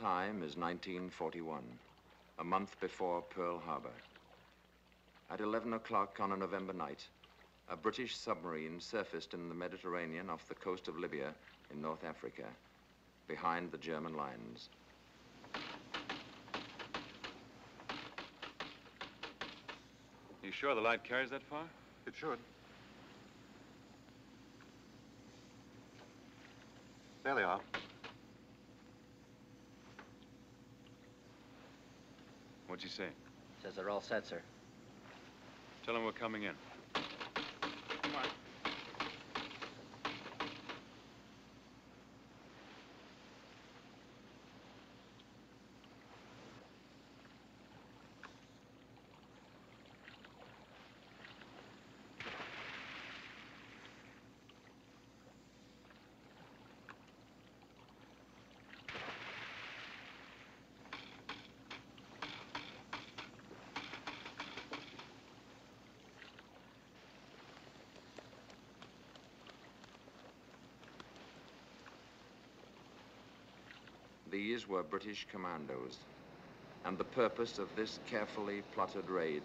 time is 1941, a month before Pearl Harbor. At 11 o'clock on a November night, a British submarine surfaced in the Mediterranean off the coast of Libya in North Africa, behind the German lines. You sure the light carries that far? It should. There they are. What'd you say? Says they're all set, sir. Tell them we're coming in. These were British commandos, and the purpose of this carefully plotted raid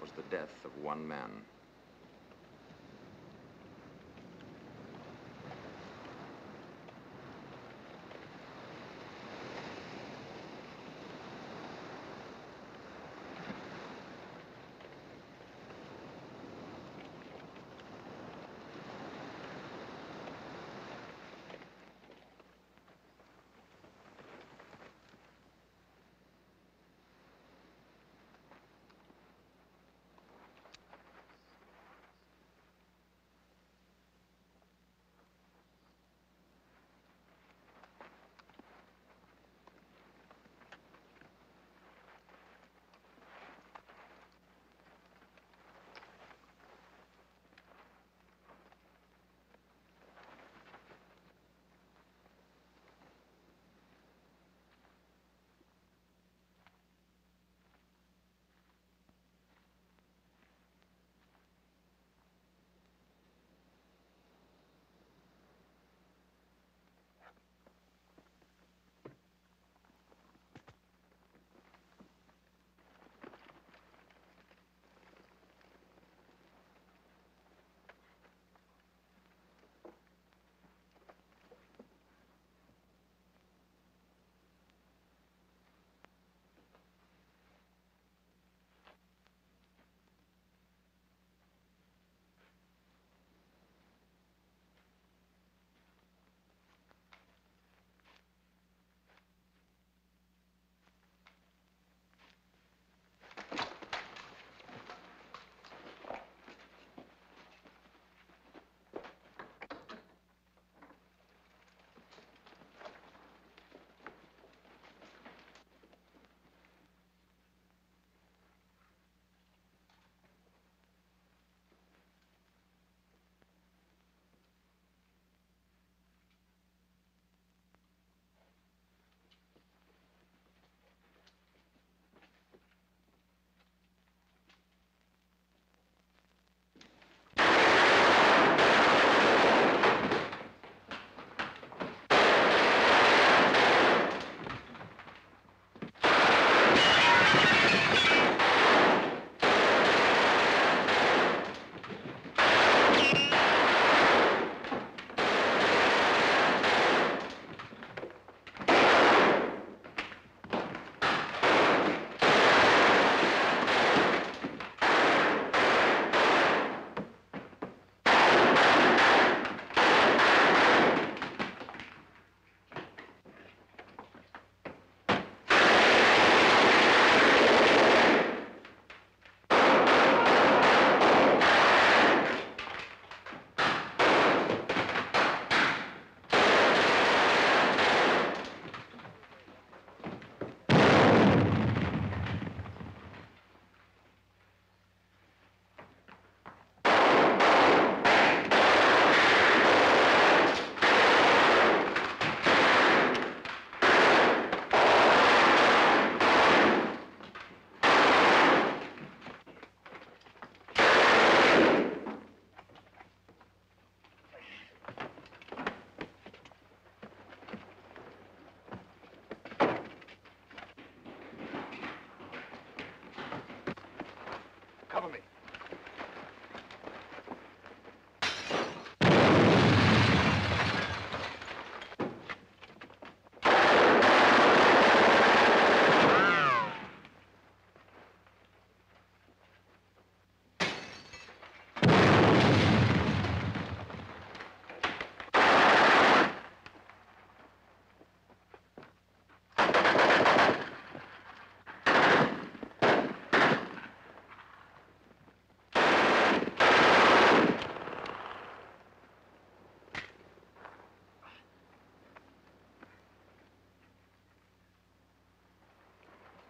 was the death of one man.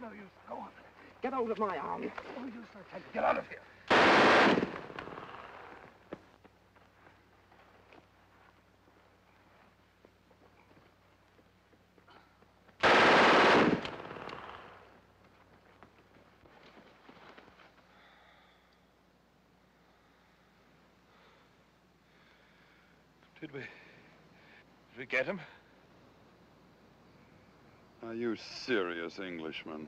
No use. Go on. Get out of my arms. No use, I tell you. Get out of here. Did we... Did we get him? Are you serious, Englishman?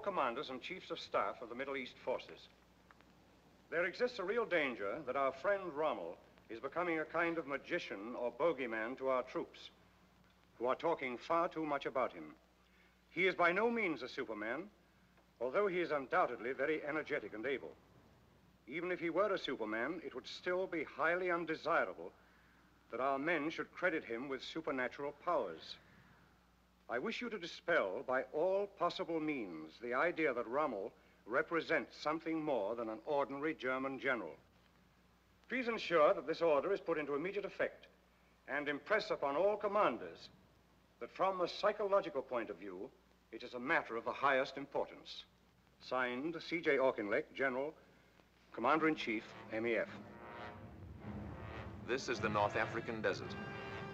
Commanders and chiefs of staff of the Middle East forces. There exists a real danger that our friend Rommel is becoming a kind of magician or bogeyman to our troops, who are talking far too much about him. He is by no means a superman, although he is undoubtedly very energetic and able. Even if he were a superman, it would still be highly undesirable that our men should credit him with supernatural powers. I wish you to dispel by all possible means the idea that Rommel represents something more than an ordinary German general. Please ensure that this order is put into immediate effect and impress upon all commanders that from a psychological point of view, it is a matter of the highest importance. Signed, C.J. Auchinleck, General, Commander-in-Chief, MEF. This is the North African desert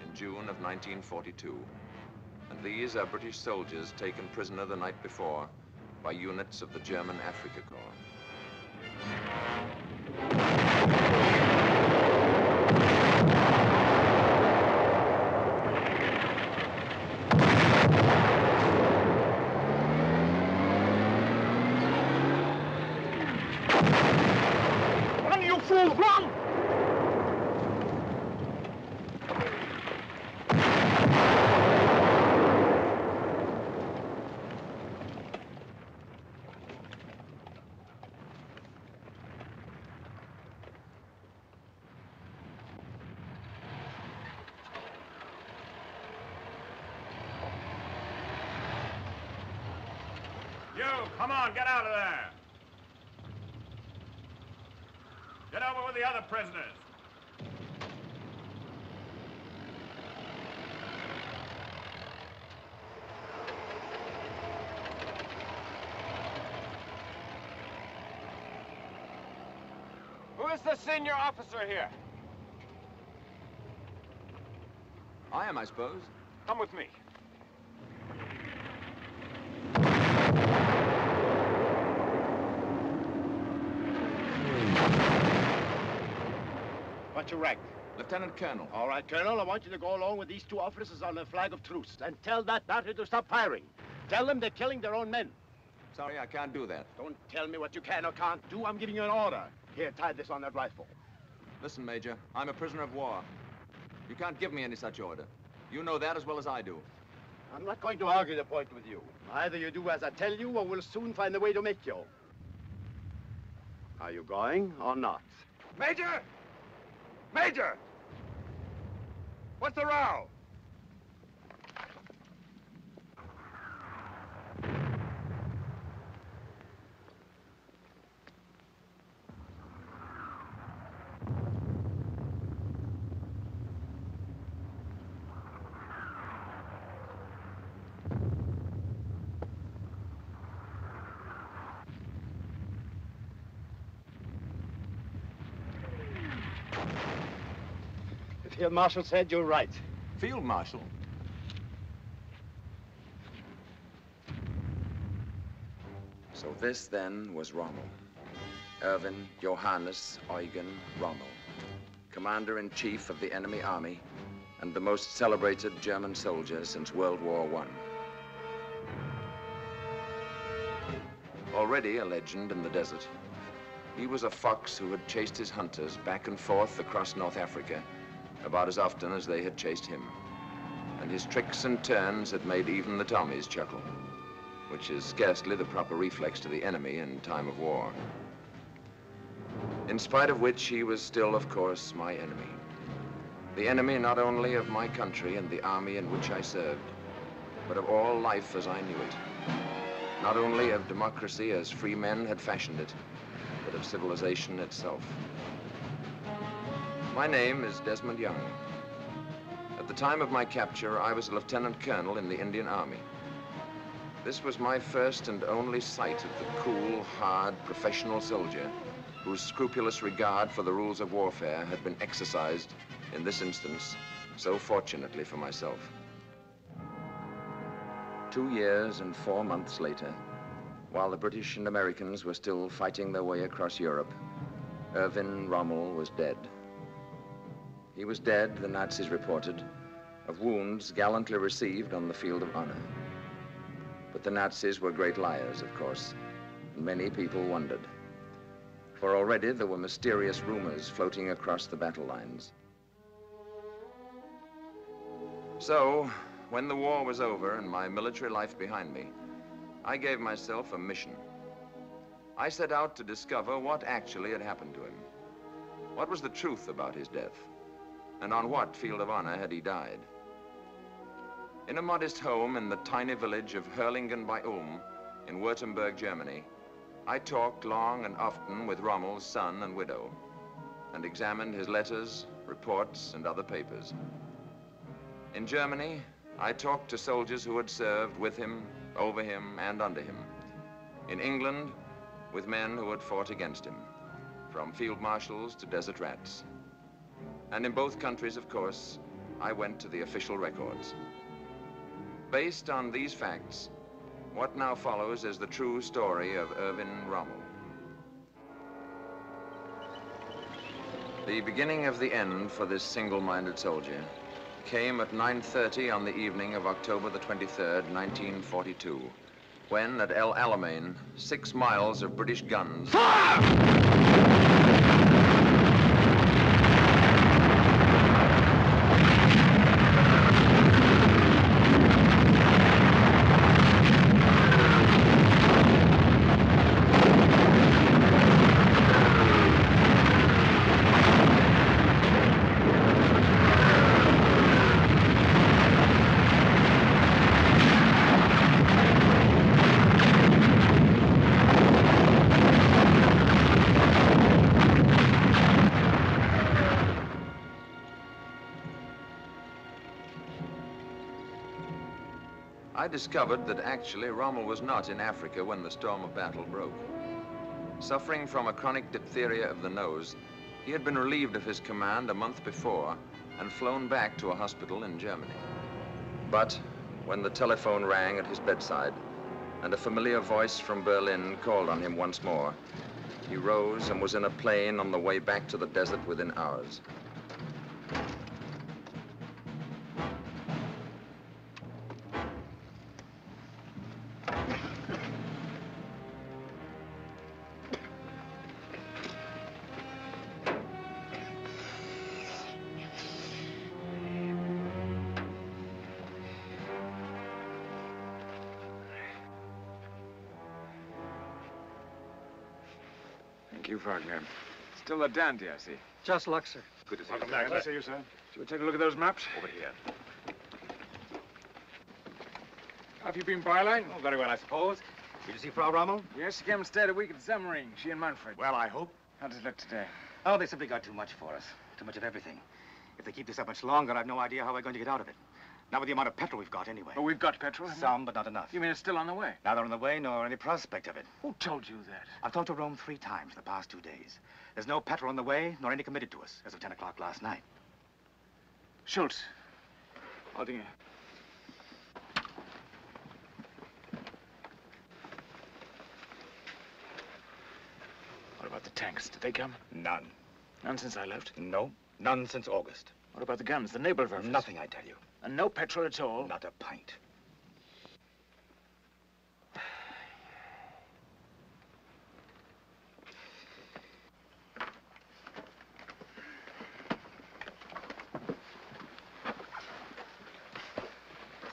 in June of 1942. And these are British soldiers taken prisoner the night before by units of the German Afrika Korps. Run, you fool! Run! You, on, get out of there. Get over with the other prisoners. Who is the senior officer here? I am, I suppose. Come with me. What's your rank? Lieutenant Colonel. All right, Colonel, I want you to go along with these two officers on the flag of truce and tell that battery to stop firing. Tell them they're killing their own men. Sorry, I can't do that. Don't tell me what you can or can't do. I'm giving you an order. Here, tie this on that rifle. Listen, Major, I'm a prisoner of war. You can't give me any such order. You know that as well as I do. I'm not going to argue the point with you. Either you do as I tell you, or we'll soon find a way to make you. Are you going or not? Major! Major! What's the row? Field Marshal said you're right. Field Marshal? So this then was Rommel. Erwin Johannes Eugen Rommel, Commander-in-Chief of the enemy army and the most celebrated German soldier since World War I. Already a legend in the desert, he was a fox who had chased his hunters back and forth across North Africa about as often as they had chased him. And his tricks and turns had made even the Tommies chuckle, which is scarcely the proper reflex to the enemy in time of war. In spite of which, he was still, of course, my enemy. The enemy not only of my country and the army in which I served, but of all life as I knew it. Not only of democracy as free men had fashioned it, but of civilization itself. My name is Desmond Young. At the time of my capture, I was a lieutenant colonel in the Indian Army. This was my first and only sight of the cool, hard, professional soldier whose scrupulous regard for the rules of warfare had been exercised, in this instance, so fortunately for myself. Two years and four months later, while the British and Americans were still fighting their way across Europe, Erwin Rommel was dead. He was dead, the Nazis reported, of wounds gallantly received on the field of honor. But the Nazis were great liars, of course, and many people wondered. For already there were mysterious rumors floating across the battle lines. So, when the war was over and my military life behind me, I gave myself a mission. I set out to discover what actually had happened to him. What was the truth about his death? And on what field of honor had he died? In a modest home in the tiny village of Herrlingen bei Ulm in Württemberg, Germany, I talked long and often with Rommel's son and widow and examined his letters, reports, and other papers. In Germany, I talked to soldiers who had served with him, over him, and under him. In England, with men who had fought against him, from field marshals to desert rats. And in both countries, of course, I went to the official records. Based on these facts, what now follows is the true story of Erwin Rommel. The beginning of the end for this single-minded soldier came at 9.30 on the evening of October the 23rd, 1942, when at El Alamein, six miles of British guns... I discovered that actually Rommel was not in Africa when the storm of battle broke. Suffering from a chronic diphtheria of the nose, he had been relieved of his command a month before and flown back to a hospital in Germany. But when the telephone rang at his bedside and a familiar voice from Berlin called on him once more, he rose and was in a plane on the way back to the desert within hours. Wagner. Still a dandy, I see. Just luck, sir. Good to see Welcome you. back. Good to see you, sir. Shall we take a look at those maps? Over here. Have you been Bayerlein? Oh, very well, I suppose. Did you see Frau Rommel? Yes, she came and stayed a week at Semmering, she and Manfred. Well, I hope. How does it look today? Oh, they simply got too much for us. Too much of everything. If they keep this up much longer, I've no idea how we're going to get out of it. Not with the amount of petrol we've got, anyway. But we've got petrol, Some, but not enough. You mean it's still on the way? Neither on the way nor any prospect of it. Who told you that? I've talked to Rome three times in the past two days. There's no petrol on the way, nor any committed to us, as of 10 o'clock last night. Schultz. Oh, Aldinger. What about the tanks? Did they come? None. None since I left. No, none since August. What about the guns, the naval Nebelwerfers? Nothing, I tell you. And no petrol at all? Not a pint.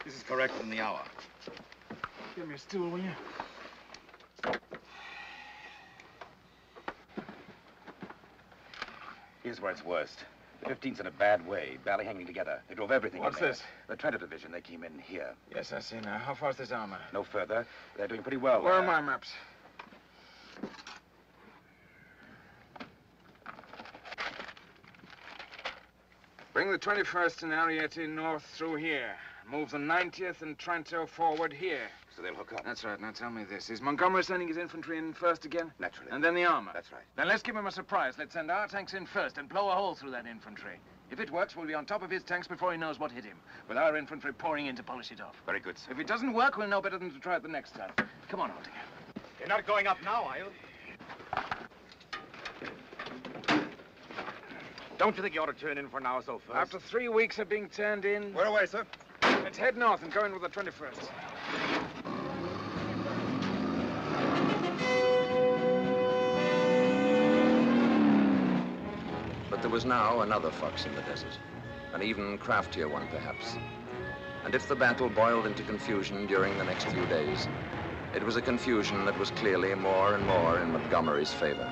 This is correct in the hour. Give me a stool, will you? Here's where it's worst. 15th's in a bad way, barely hanging together. They drove everything What's this? The Trent Division. They came in here. Yes, I see now. How far's this armor? No further. They're doing pretty well. Where are my maps? Bring the 21st and Ariete north through here. Move the 90th and Trento forward here. So they'll hook up. That's right. Now tell me this. Is Montgomery sending his infantry in first again? Naturally. And then the armor? That's right. Then let's give him a surprise. Let's send our tanks in first and blow a hole through that infantry. If it works, we'll be on top of his tanks before he knows what hit him, with our infantry pouring in to polish it off. Very good, sir. If it doesn't work, we'll know better than to try it the next time. Come on, Aldinger. You're not going up now, are you? Don't you think you ought to turn in for an hour or so first? After three weeks of being turned in, Where away, sir? let's head north and go in with the 21st. But there was now another fox in the desert, an even craftier one, perhaps. And if the battle boiled into confusion during the next few days, it was a confusion that was clearly more and more in Montgomery's favor.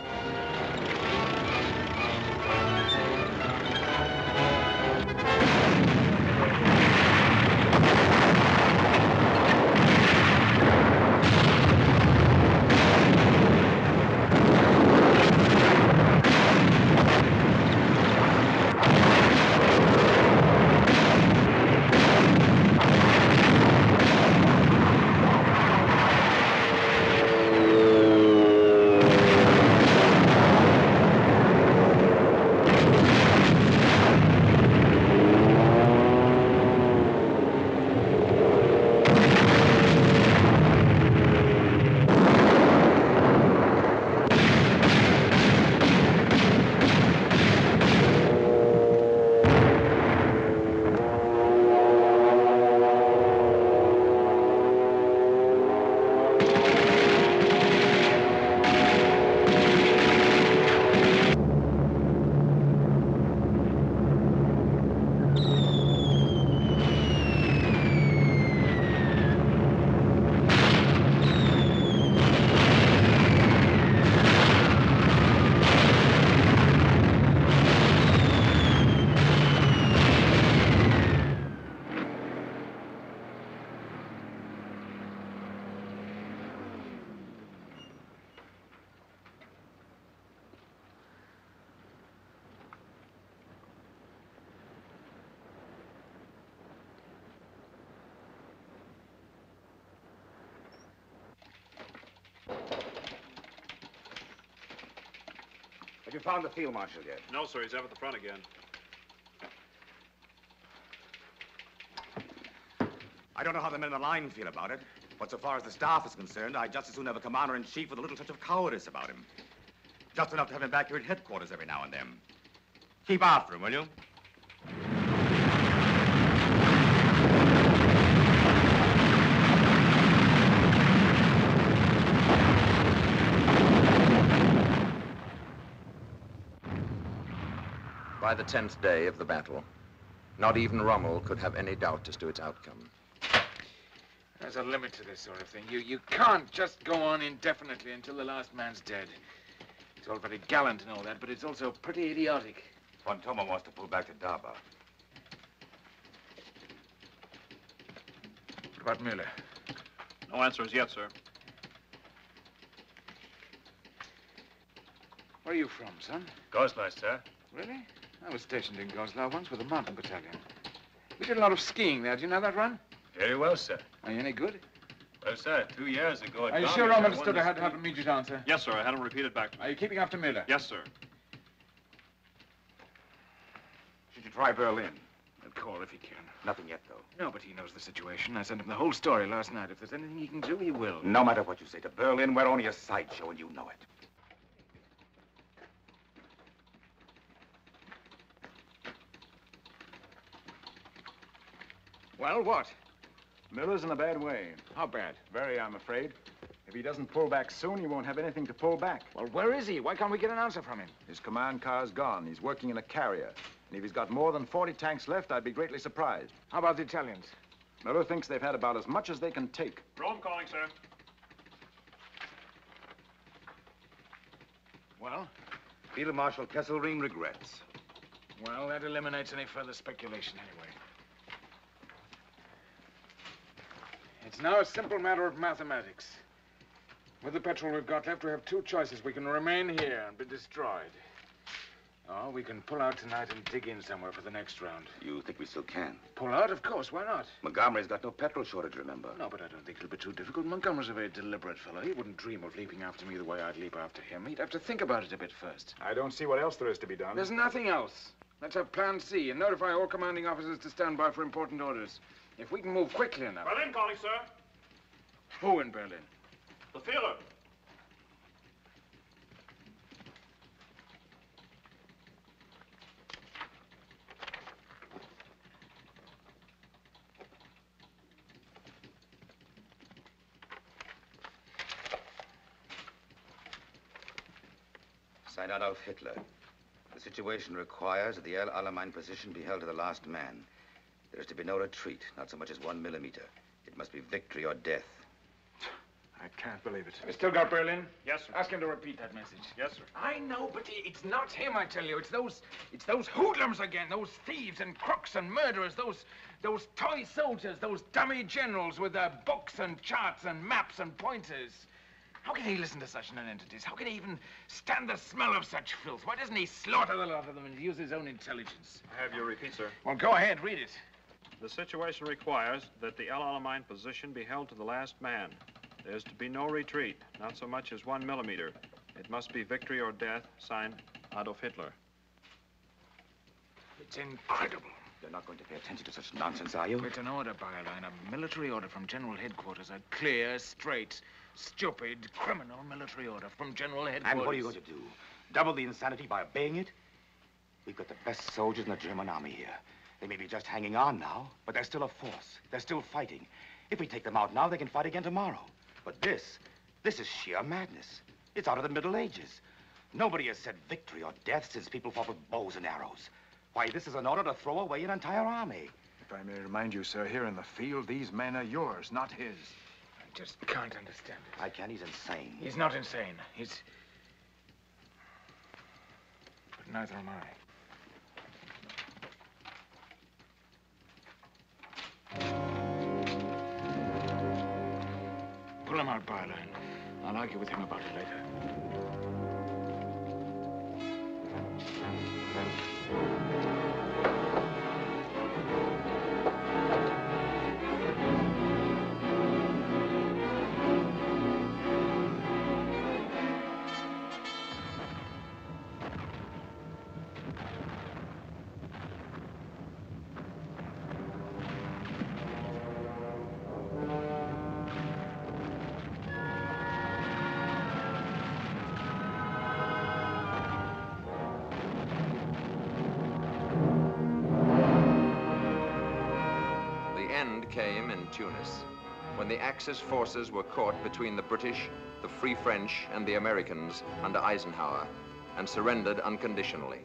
Found the field marshal yet? No, sir. He's up at the front again. I don't know how the men in the line feel about it, but so far as the staff is concerned, I'd just as soon have a commander-in-chief with a little touch of cowardice about him. Just enough to have him back here at headquarters every now and then. Keep after him, will you? By the tenth day of the battle, not even Rommel could have any doubt as to its outcome. There's a limit to this sort of thing. You, you can't just go on indefinitely until the last man's dead. It's all very gallant and all that, but it's also pretty idiotic. Von Thoma wants to pull back to Daba. What about Mueller? No answers yet, sir. Where are you from, son? Goslar, sir. Really? I was stationed in Goslar once with a mountain battalion. We did a lot of skiing there. Do you know that run? Very well, sir. Are you any good? Well, sir, two years ago Are you sure I Roman understood I had to have ski- an immediate answer? Yes, sir. I had him repeated back to me. Are you keeping after Mueller? Yes, sir. Should you try Berlin? Of call if he can. Nothing yet, though. No, but he knows the situation. I sent him the whole story last night. If there's anything he can do, he will. No matter what you say to Berlin, we're only a sideshow, and you know it. Well, what? Miller's in a bad way. How bad? Very, I'm afraid. If he doesn't pull back soon, he won't have anything to pull back. Well, where is he? Why can't we get an answer from him? His command car's gone. He's working in a carrier. And if he's got more than 40 tanks left, I'd be greatly surprised. How about the Italians? Miller thinks they've had about as much as they can take. Rome calling, sir. Well? Field Marshal Kesselring regrets. Well, that eliminates any further speculation anyway. It's now a simple matter of mathematics. With the petrol we've got left, we have two choices. We can remain here and be destroyed. Or we can pull out tonight and dig in somewhere for the next round. You think we still can? Pull out? Of course. Why not? Montgomery's got no petrol shortage, remember? No, but I don't think it'll be too difficult. Montgomery's a very deliberate fellow. He wouldn't dream of leaping after me the way I'd leap after him. He'd have to think about it a bit first. I don't see what else there is to be done. There's nothing else. Let's have plan C and notify all commanding officers to stand by for important orders. If we can move quickly enough. Berlin calling, sir. Who in Berlin? The Führer. Signed Adolf Hitler. The situation requires that the El Alamein position be held to the last man. There is to be no retreat, not so much as one millimeter. It must be victory or death. I can't believe it. We still got Berlin? Yes, sir. Ask him to repeat that message. Yes, sir. I know, but it's not him, I tell you. It's those, it's those hoodlums again. Those thieves and crooks and murderers. Those, those toy soldiers. Those dummy generals with their books and charts and maps and pointers. How can he listen to such nonentities? How can he even stand the smell of such filth? Why doesn't he slaughter the lot of them and use his own intelligence? I have your repeat, sir. Well, go ahead, read it. The situation requires that the El Alamein position be held to the last man. There's to be no retreat, not so much as one millimeter. It must be victory or death, signed Adolf Hitler. It's incredible. You're not going to pay attention to such nonsense, are you? It's an order, Bayerlein, a military order from General Headquarters. A clear, straight, stupid, criminal military order from General Headquarters. And what are you going to do? Double the insanity by obeying it? We've got the best soldiers in the German army here. They may be just hanging on now, but they're still a force. They're still fighting. If we take them out now, they can fight again tomorrow. But this, this is sheer madness. It's out of the Middle Ages. Nobody has said victory or death since people fought with bows and arrows. Why, this is an order to throw away an entire army. If I may remind you, sir, here in the field, these men are yours, not his. I just can't understand it. I can't. He's insane. He's not insane. He's. But neither am I. Pull him out, Bayerlein. I'll argue with him about it later. The end came in Tunis, when the Axis forces were caught between the British, the Free French, and the Americans under Eisenhower, and surrendered unconditionally.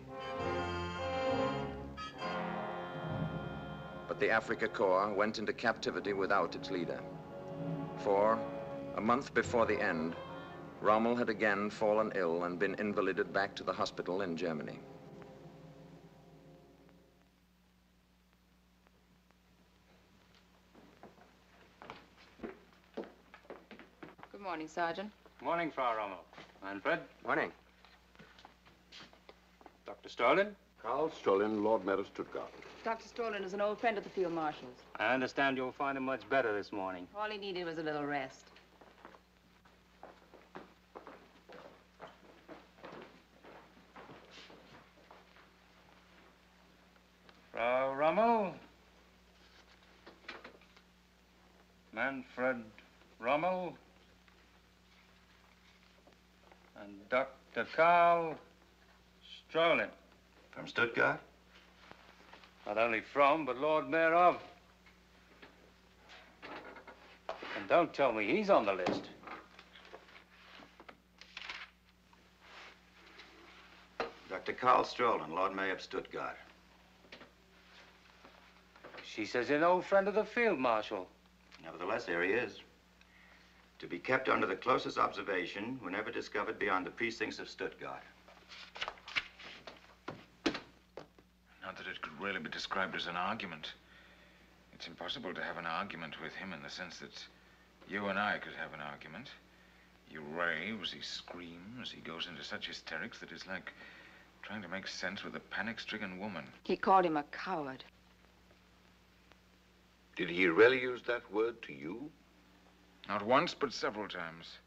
But the Afrika Korps went into captivity without its leader. For, a month before the end, Rommel had again fallen ill and been invalided back to the hospital in Germany. Good morning, Sergeant. Morning, Frau Rommel. Manfred. Morning. Dr. Strolin? Karl Strolin, Lord Mayor of Stuttgart. Dr. Strolin is an old friend of the Field Marshal's. I understand you'll find him much better this morning. All he needed was a little rest. Frau Rommel? Manfred Rommel? And Dr. Karl Strolin. From Stuttgart? Not only from, but Lord Mayor of. And don't tell me he's on the list. Dr. Karl Strolin, Lord Mayor of Stuttgart. She says he's an old friend of the Field Marshal. Nevertheless, here he is. To be kept under the closest observation whenever discovered beyond the precincts of Stuttgart. Not that it could really be described as an argument. It's impossible to have an argument with him in the sense that you and I could have an argument. He raves, he screams, he goes into such hysterics that it's like trying to make sense with a panic-stricken woman. He called him a coward. Did he really use that word to you? Not once, but several times.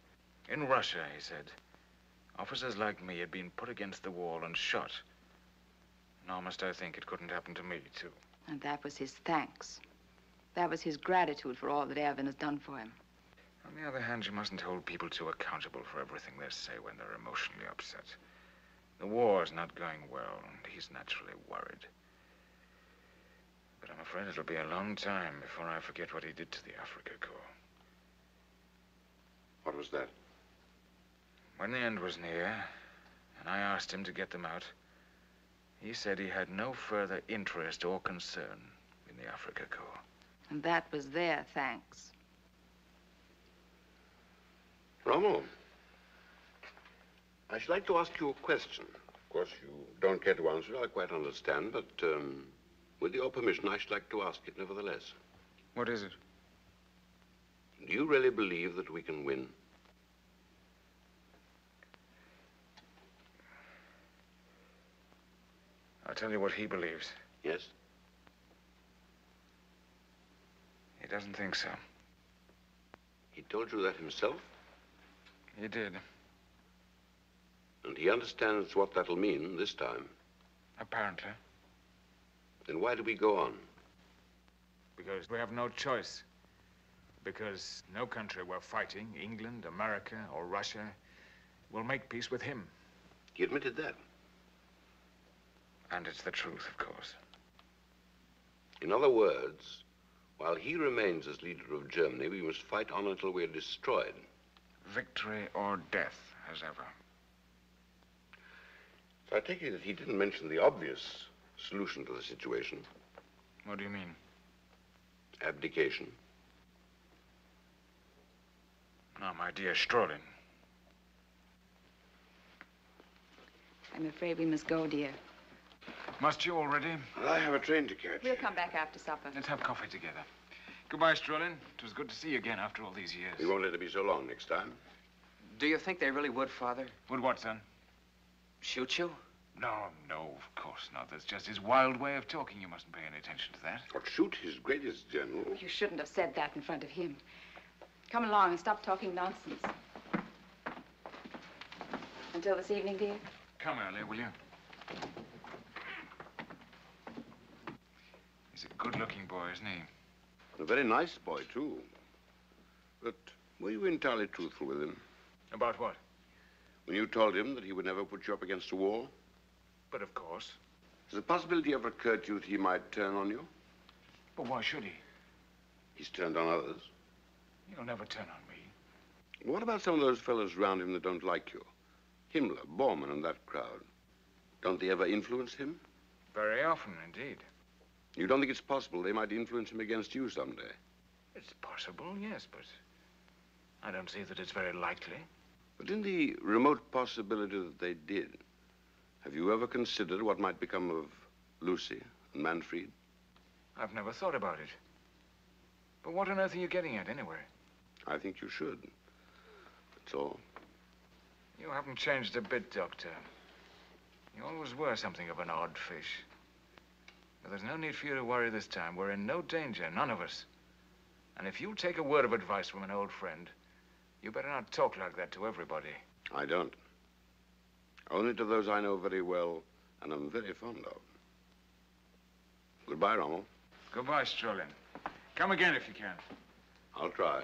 In Russia, he said, officers like me had been put against the wall and shot. Nor must I think it couldn't happen to me, too. And that was his thanks. That was his gratitude for all that Erwin has done for him. On the other hand, you mustn't hold people too accountable for everything they say when they're emotionally upset. The war's not going well, and he's naturally worried. But I'm afraid it'll be a long time before I forget what he did to the Afrika Korps. What was that? When the end was near, and I asked him to get them out, he said he had no further interest or concern in the Afrika Korps. And that was their thanks. Rommel, I should like to ask you a question. Of course, you don't care to answer, I quite understand, but um, with your permission, I should like to ask it nevertheless. What is it? Do you really believe that we can win? I'll tell you what he believes. Yes? He doesn't think so. He told you that himself? He did. And he understands what that'll mean this time. Apparently. Then why do we go on? Because we have no choice. Because no country we're fighting, England, America, or Russia, will make peace with him. He admitted that. And it's the truth, of course. In other words, while he remains as leader of Germany, we must fight on until we're destroyed. Victory or death, as ever. So I take it that he didn't mention the obvious solution to the situation. What do you mean? Abdication. Now, my dear Strolin, I'm afraid we must go, dear. must you already? I have a train to catch. We'll come back after supper. Let's have coffee together. Goodbye, Strolin. It was good to see you again after all these years. We won't let it be so long next time. Do you think they really would, Father? Would what, son? Shoot you? No, no, of course not. That's just his wild way of talking. You mustn't pay any attention to that. Or shoot his greatest general. You shouldn't have said that in front of him. Come along and stop talking nonsense. Until this evening, dear? Come early, will you? He's a good-looking boy, isn't he? A very nice boy, too. But were you entirely truthful with him? About what? When you told him that he would never put you up against a wall? But of course. Has the possibility ever occurred to you that he might turn on you? But why should he? He's turned on others. He'll never turn on me. What about some of those fellows round him that don't like you? Himmler, Bormann, and that crowd. Don't they ever influence him? Very often, indeed. You don't think it's possible they might influence him against you someday? It's possible, yes, but I don't see that it's very likely. But in the remote possibility that they did, have you ever considered what might become of Lucy and Manfred? I've never thought about it. But what on earth are you getting at, anyway? I think you should. That's all. You haven't changed a bit, Doctor. You always were something of an odd fish. But there's no need for you to worry this time. We're in no danger, none of us. And if you take a word of advice from an old friend, you better not talk like that to everybody. I don't. Only to those I know very well and am very fond of. Goodbye, Rommel. Goodbye, Strolin. Come again if you can. I'll try.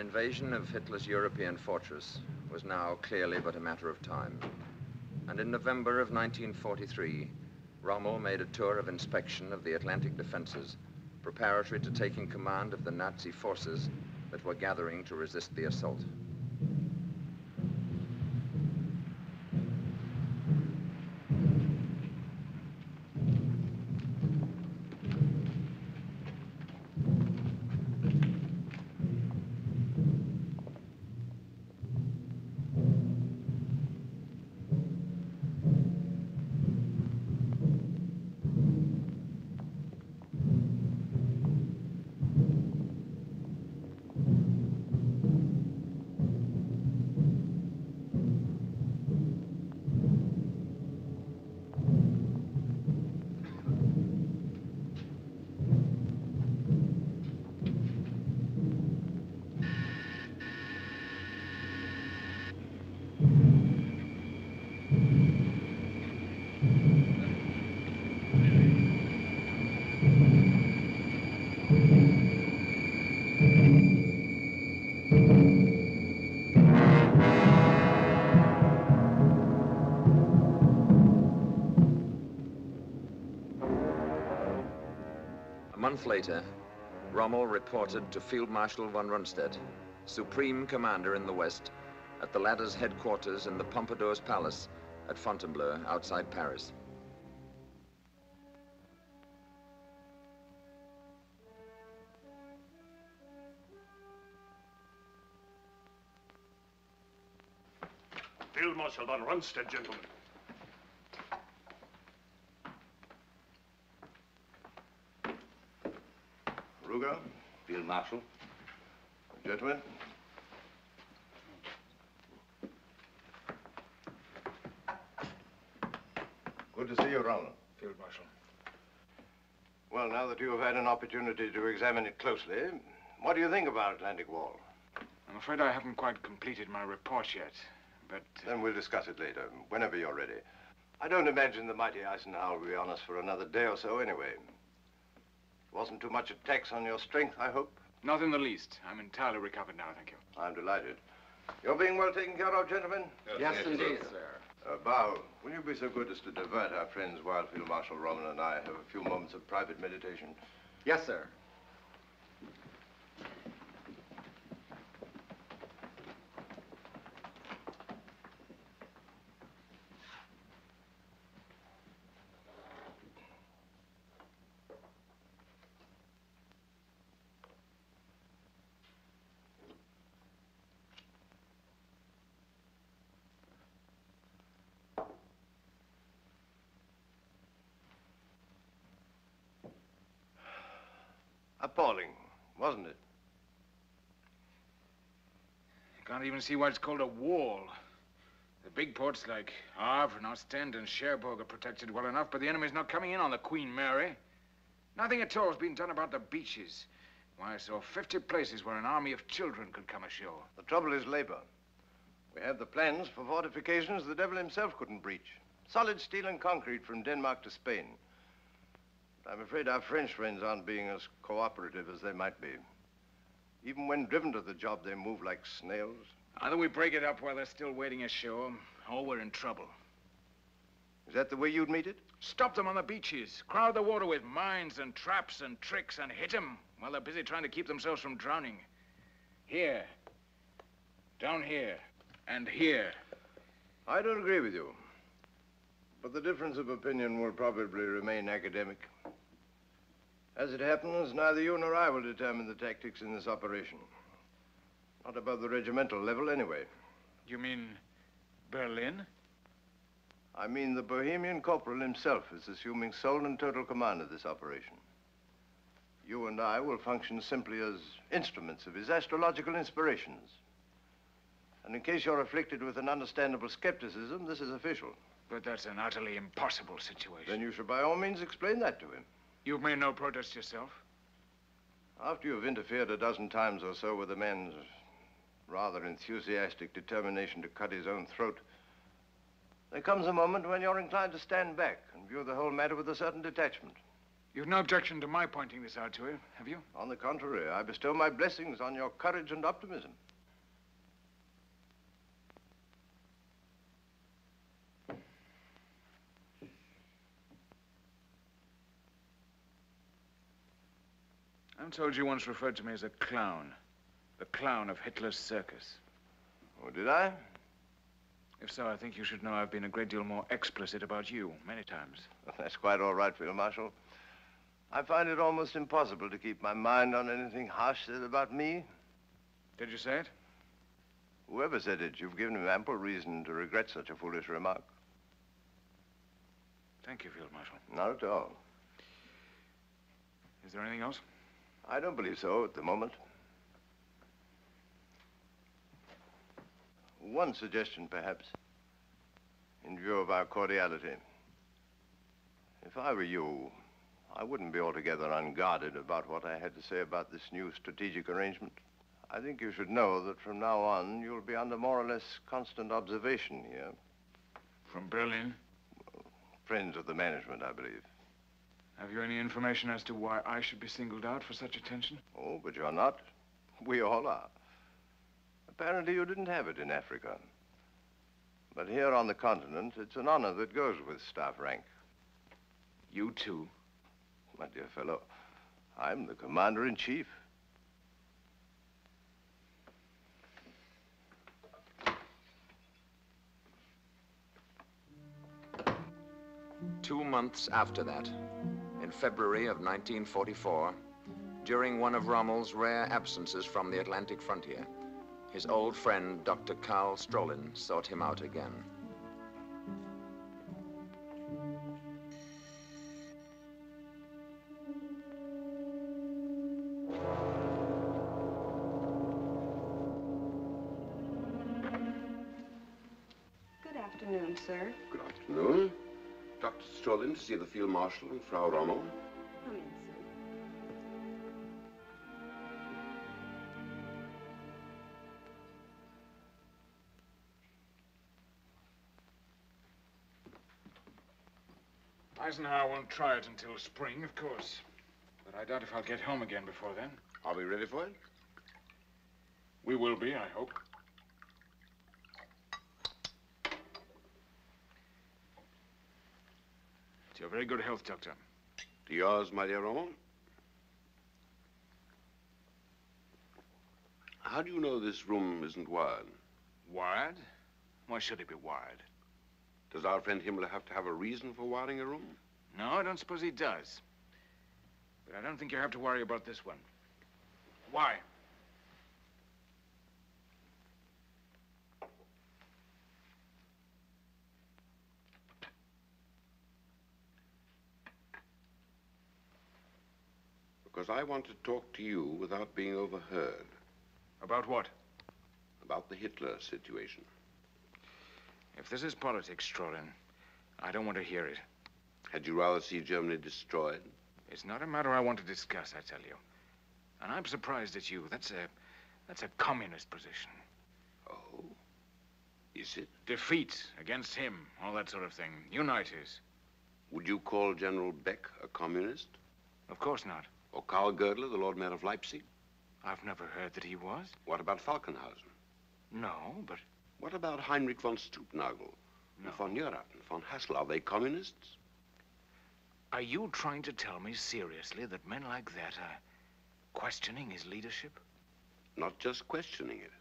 Invasion of Hitler's European fortress was now clearly but a matter of time. And in November of 1943, Rommel made a tour of inspection of the Atlantic defenses, preparatory to taking command of the Nazi forces that were gathering to resist the assault. Month later, Rommel reported to Field Marshal von Rundstedt, supreme commander in the West, at the latter's headquarters in the Pompadour's Palace at Fontainebleau, outside Paris. Field Marshal von Rundstedt, gentlemen. Ruger, Field Marshal. Gentlemen. Good to see you, Rommel. Field Marshal. Well, now that you have had an opportunity to examine it closely, what do you think about Atlantic Wall? I'm afraid I haven't quite completed my report yet, but... Uh, then we'll discuss it later, whenever you're ready. I don't imagine the mighty Eisenhower will be on us for another day or so anyway. Wasn't too much a tax on your strength, I hope? Not in the least. I'm entirely recovered now, thank you. I'm delighted. You're being well taken care of, gentlemen? Yes, Yes, indeed, sir. Uh, Bow, will you be so good as to divert our friends while Field Marshal Rommel and I have a few moments of private meditation? Yes, sir. Appalling, wasn't it? You can't even see why it's called a wall. The big ports like Havre and Ostend and Cherbourg are protected well enough, but the enemy's not coming in on the Queen Mary. Nothing at all has been done about the beaches. Why, I saw 50 places where an army of children could come ashore. The trouble is labor. We have the plans for fortifications the devil himself couldn't breach. Solid steel and concrete from Denmark to Spain. But I'm afraid our French friends aren't being as cooperative as they might be. Even when driven to the job, they move like snails. Either we break it up while they're still waiting ashore, or we're in trouble. Is that the way you'd meet it? Stop them on the beaches. Crowd the water with mines and traps and tricks and hit them while they're busy trying to keep themselves from drowning. Here. Down here. And here. I don't agree with you. But the difference of opinion will probably remain academic. As it happens, neither you nor I will determine the tactics in this operation. Not above the regimental level, anyway. You mean Berlin? I mean the Bohemian corporal himself is assuming sole and total command of this operation. You and I will function simply as instruments of his astrological inspirations. And in case you're afflicted with an understandable skepticism, this is official. But that's an utterly impossible situation. Then you should by all means explain that to him. You've made no protest yourself? After you've interfered a dozen times or so with a man's rather enthusiastic determination to cut his own throat, there comes a moment when you're inclined to stand back and view the whole matter with a certain detachment. You've no objection to my pointing this out to him, have you? On the contrary, I bestow my blessings on your courage and optimism. I'm told you once referred to me as a clown. The clown of Hitler's circus. Oh, did I? If so, I think you should know I've been a great deal more explicit about you, many times. That's quite all right, Field Marshal. I find it almost impossible to keep my mind on anything harsh said about me. Did you say it? Whoever said it, you've given him ample reason to regret such a foolish remark. Thank you, Field Marshal. Not at all. Is there anything else? I don't believe so at the moment. One suggestion, perhaps, in view of our cordiality. If I were you, I wouldn't be altogether unguarded about what I had to say about this new strategic arrangement. I think you should know that from now on, you'll be under more or less constant observation here. From Berlin? Friends of the management, I believe. Have you any information as to why I should be singled out for such attention? Oh, but you're not. We all are. Apparently you didn't have it in Africa. But here on the continent, it's an honor that goes with staff rank. You too? My dear fellow, I'm the commander-in-chief. Two months after that, in February of 1944, during one of Rommel's rare absences from the Atlantic frontier, his old friend, Dr. Karl Strolin, sought him out again. Good afternoon, sir. Good afternoon. Dr. Strolin to see the Field Marshal and Frau Rommel. Come in, sir. Eisenhower won't try it until spring, of course. But I doubt if I'll get home again before then. Are we ready for it? We will be, I hope. To your very good health, Doctor. To yours, my dear Rommel. How do you know this room isn't wired? Wired? Why should it be wired? Does our friend Himmler have to have a reason for wiring a room? No, I don't suppose he does. But I don't think you have to worry about this one. Why? Because I want to talk to you without being overheard. About what? About the Hitler situation. If this is politics, Strolin, I don't want to hear it. Had you rather see Germany destroyed? It's not a matter I want to discuss, I tell you. And I'm surprised at you. That's a that's a communist position. Oh? Is it? Defeat against him, all that sort of thing. Unite us. Would you call General Beck a communist? Of course not. Or Karl Goerdeler, the Lord Mayor of Leipzig? I've never heard that he was. What about Falkenhausen? No, but What about Heinrich von Stülpnagel? No. Von Neurath and von Hassell? Are they communists? are you trying to tell me seriously that men like that are questioning his leadership? Not just questioning it.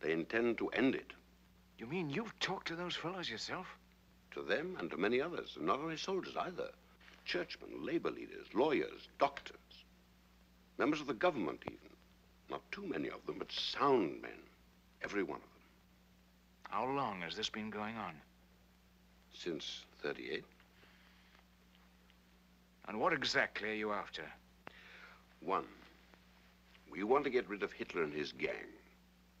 They intend to end it. You mean you've talked to those fellows yourself? To them and to many others, and not only soldiers either. Churchmen, labor leaders, lawyers, doctors. Members of the government, even. Not too many of them, but sound men. Every one of them. How long has this been going on? Since 38. And what exactly are you after? One, we want to get rid of Hitler and his gang.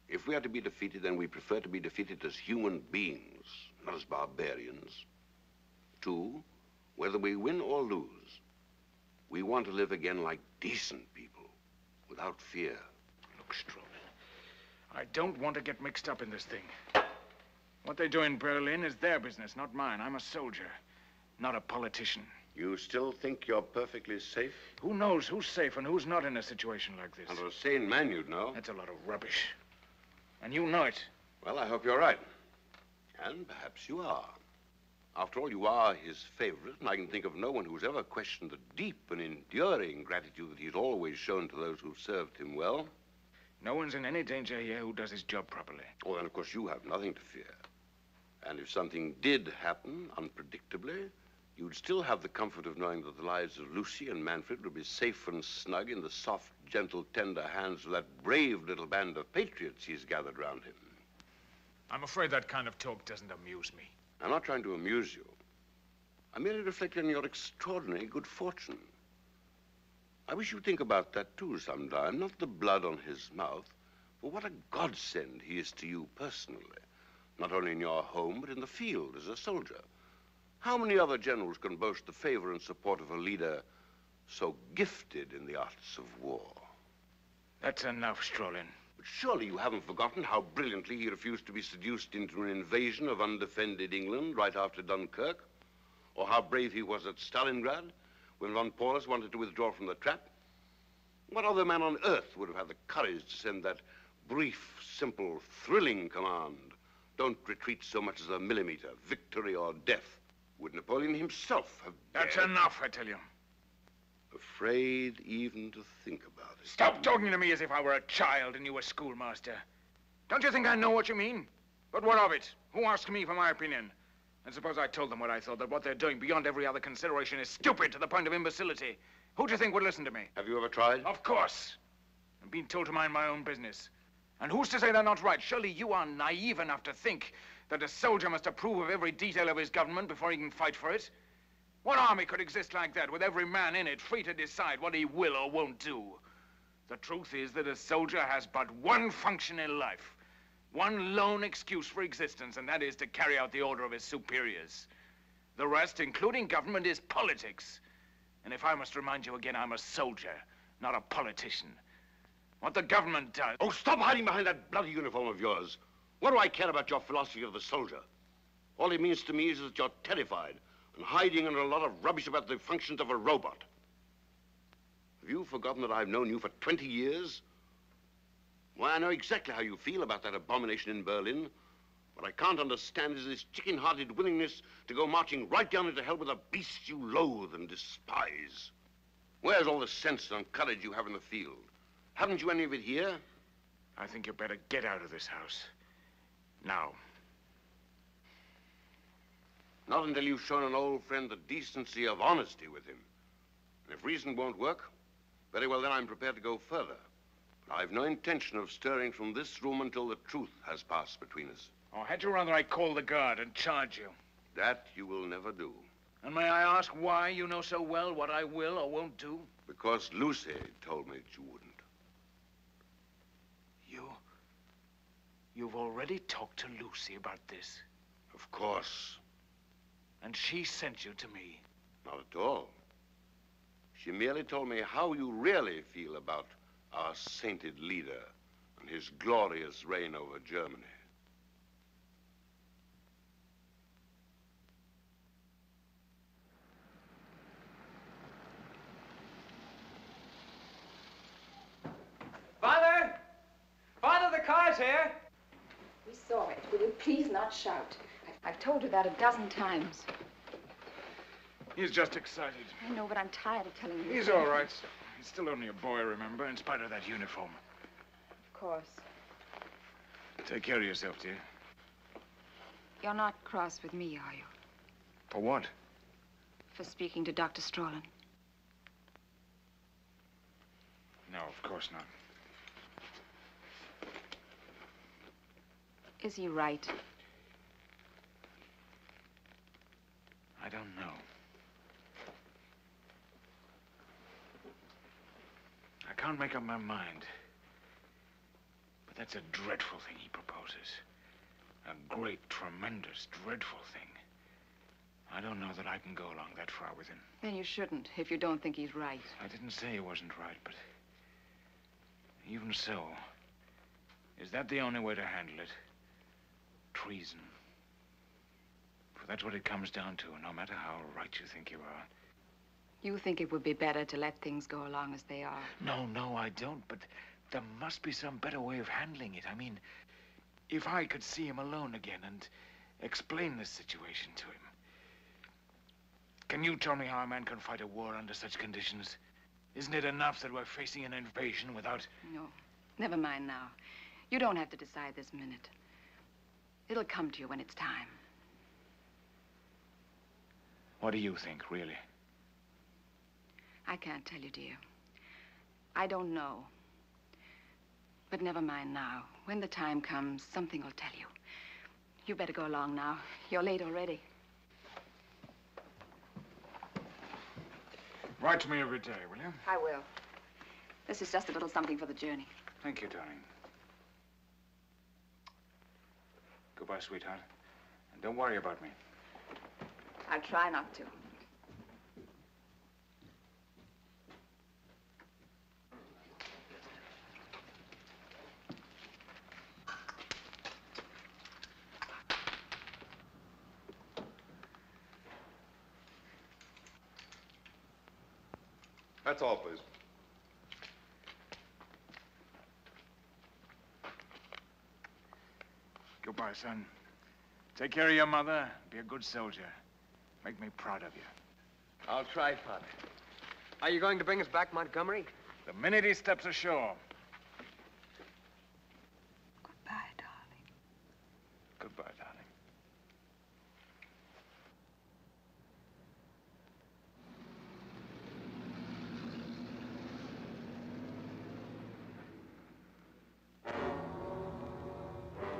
If we are to be defeated, then we prefer to be defeated as human beings, not as barbarians. Two, whether we win or lose, we want to live again like decent people, without fear. Look, Strolin, I don't want to get mixed up in this thing. What they do in Berlin is their business, not mine. I'm a soldier, not a politician. You still think you're perfectly safe? Who knows who's safe and who's not in a situation like this? Under a sane man, you'd know. That's a lot of rubbish. And you know it. Well, I hope you're right. And perhaps you are. After all, you are his favorite, and I can think of no one who's ever questioned the deep and enduring gratitude that he's always shown to those who've served him well. No one's in any danger here who does his job properly. Oh, then, of course, you have nothing to fear. And if something did happen unpredictably, you'd still have the comfort of knowing that the lives of Lucy and Manfred would be safe and snug in the soft, gentle, tender hands of that brave little band of patriots he's gathered round him. I'm afraid that kind of talk doesn't amuse me. I'm not trying to amuse you. I'm merely reflecting on your extraordinary good fortune. I wish you'd think about that, too, sometime. Not the blood on his mouth, but what a godsend he is to you personally. Not only in your home, but in the field as a soldier. How many other generals can boast the favor and support of a leader so gifted in the arts of war? That's enough, Strolin. But surely you haven't forgotten how brilliantly he refused to be seduced into an invasion of undefended England right after Dunkirk? Or how brave he was at Stalingrad when von Paulus wanted to withdraw from the trap? What other man on earth would have had the courage to send that brief, simple, thrilling command? Don't retreat so much as a millimeter, victory or death. Would Napoleon himself have That's dared? enough, I tell you. Afraid even to think about it. Stop talking to me as if I were a child and you were schoolmaster. Don't you think I know what you mean? But what of it? Who asked me for my opinion? And suppose I told them what I thought, that what they're doing beyond every other consideration is stupid to the point of imbecility. Who do you think would listen to me? Have you ever tried? Of course. I'm being told to mind my own business. And who's to say they're not right? Surely you are naive enough to think that a soldier must approve of every detail of his government before he can fight for it. What army could exist like that, with every man in it free to decide what he will or won't do? The truth is that a soldier has but one function in life, one lone excuse for existence, and that is to carry out the order of his superiors. The rest, including government, is politics. And if I must remind you again, I'm a soldier, not a politician. What the government does... Oh, stop hiding behind that bloody uniform of yours. What do I care about your philosophy of the soldier? All it means to me is that you're terrified and hiding under a lot of rubbish about the functions of a robot. Have you forgotten that I've known you for 20 years? Why, I know exactly how you feel about that abomination in Berlin. What I can't understand is this chicken-hearted willingness to go marching right down into hell with a beast you loathe and despise. Where's all the sense and courage you have in the field? Haven't you any of it here? I think you'd better get out of this house. Now. Not until you've shown an old friend the decency of honesty with him. And if reason won't work, very well, then I'm prepared to go further. But I've no intention of stirring from this room until the truth has passed between us. Or had you rather I call the guard and charge you? That you will never do. And may I ask why you know so well what I will or won't do? Because Lucy told me that you wouldn't. You. You've already talked to Lucy about this. Of course. And she sent you to me. Not at all. She merely told me how you really feel about our sainted leader and his glorious reign over Germany. Father! Father, the car's here! We saw it. Will you please not shout? I've, told you that a dozen times. He's just excited. I know, but I'm tired of telling you. He's all right. He's still only a boy, remember, in spite of that uniform. Of course. Take care of yourself, dear. You're not cross with me, are you? For what? For speaking to Dr. Strolin. No, of course not. Is he right? I don't know. I can't make up my mind. But that's a dreadful thing he proposes. A great, tremendous, dreadful thing. I don't know that I can go along that far with him. Then you shouldn't, if you don't think he's right. I didn't say he wasn't right, but even so, is that the only way to handle it? Treason. That's what it comes down to, no matter how right you think you are. You think it would be better to let things go along as they are? No, no, I don't, but there must be some better way of handling it. I mean, if I could see him alone again and explain this situation to him. Can you tell me how a man can fight a war under such conditions? Isn't it enough that we're facing an invasion without... No. Never mind now. You don't have to decide this minute. It'll come to you when it's time. What do you think, really? I can't tell you, dear. I don't know. But never mind now. When the time comes, something will tell you. You better go along now. You're late already. Write to me every day, will you? I will. This is just a little something for the journey. Thank you, darling. Goodbye, sweetheart. And don't worry about me. I'll try not to. That's all, please. Goodbye, son. Take care of your mother. Be a good soldier. Make me proud of you. I'll try, Father. Are you going to bring us back Montgomery? The minute he steps ashore. Goodbye, darling. Goodbye, darling.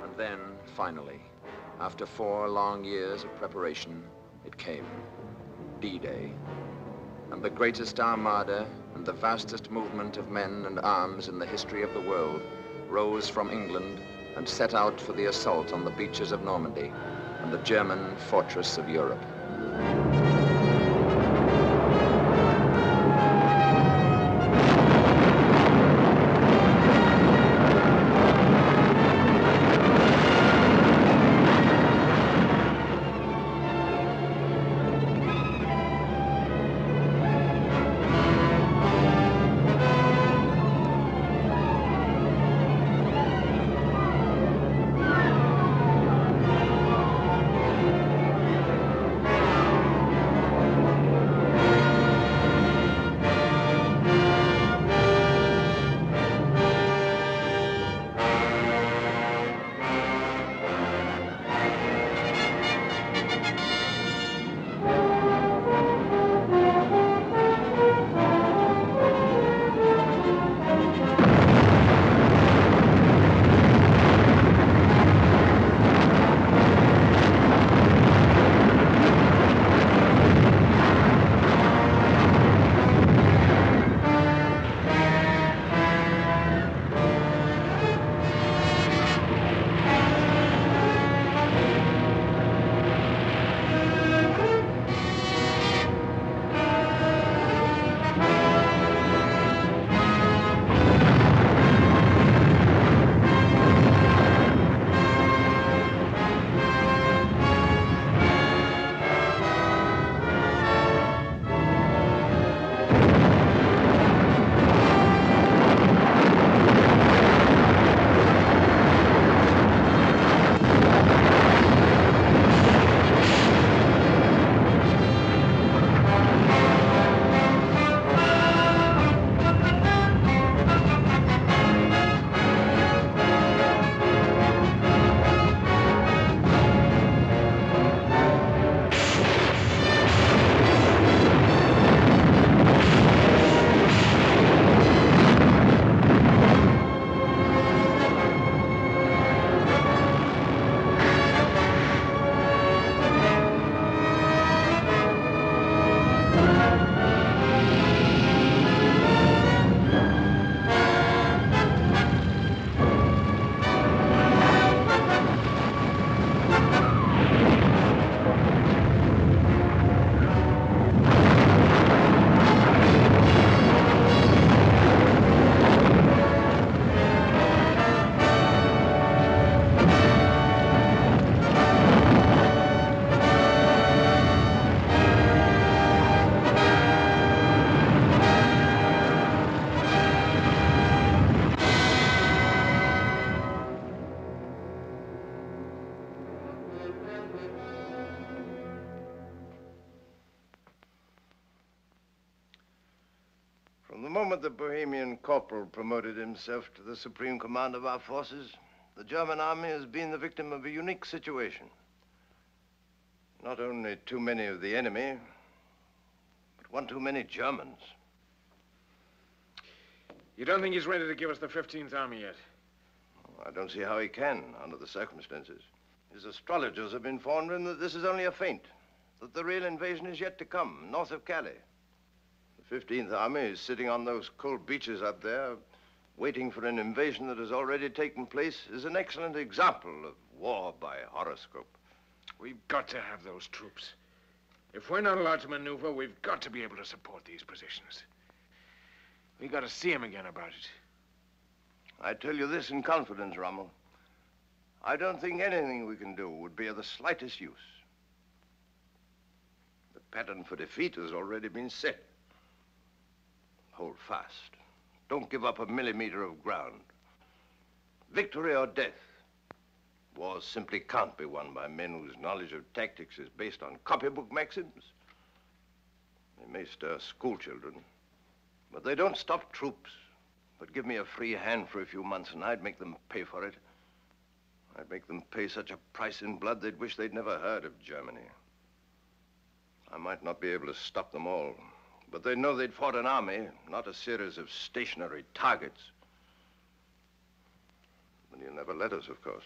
And then, finally, after four long years of preparation, it came. D-Day. And the greatest armada and the vastest movement of men and arms in the history of the world rose from England and set out for the assault on the beaches of Normandy and the German fortress of Europe. Corporal promoted himself to the supreme command of our forces, the German army has been the victim of a unique situation. Not only too many of the enemy, but one too many Germans. You don't think he's ready to give us the 15th Army yet? I don't see how he can, under the circumstances. His astrologers have informed him that this is only a feint, that the real invasion is yet to come, north of Calais. The 15th Army is sitting on those cold beaches up there, waiting for an invasion that has already taken place, is an excellent example of war by horoscope. We've got to have those troops. If we're not allowed to maneuver, we've got to be able to support these positions. We've got to see him again about it. I tell you this in confidence, Rommel. I don't think anything we can do would be of the slightest use. The pattern for defeat has already been set. Hold fast. Don't give up a millimeter of ground. Victory or death. Wars simply can't be won by men whose knowledge of tactics is based on copybook maxims. They may stir schoolchildren, but they don't stop troops. But give me a free hand for a few months and I'd make them pay for it. I'd make them pay such a price in blood they'd wish they'd never heard of Germany. I might not be able to stop them all, but they'd know they'd fought an army, not a series of stationary targets. But you'll never let us, of course.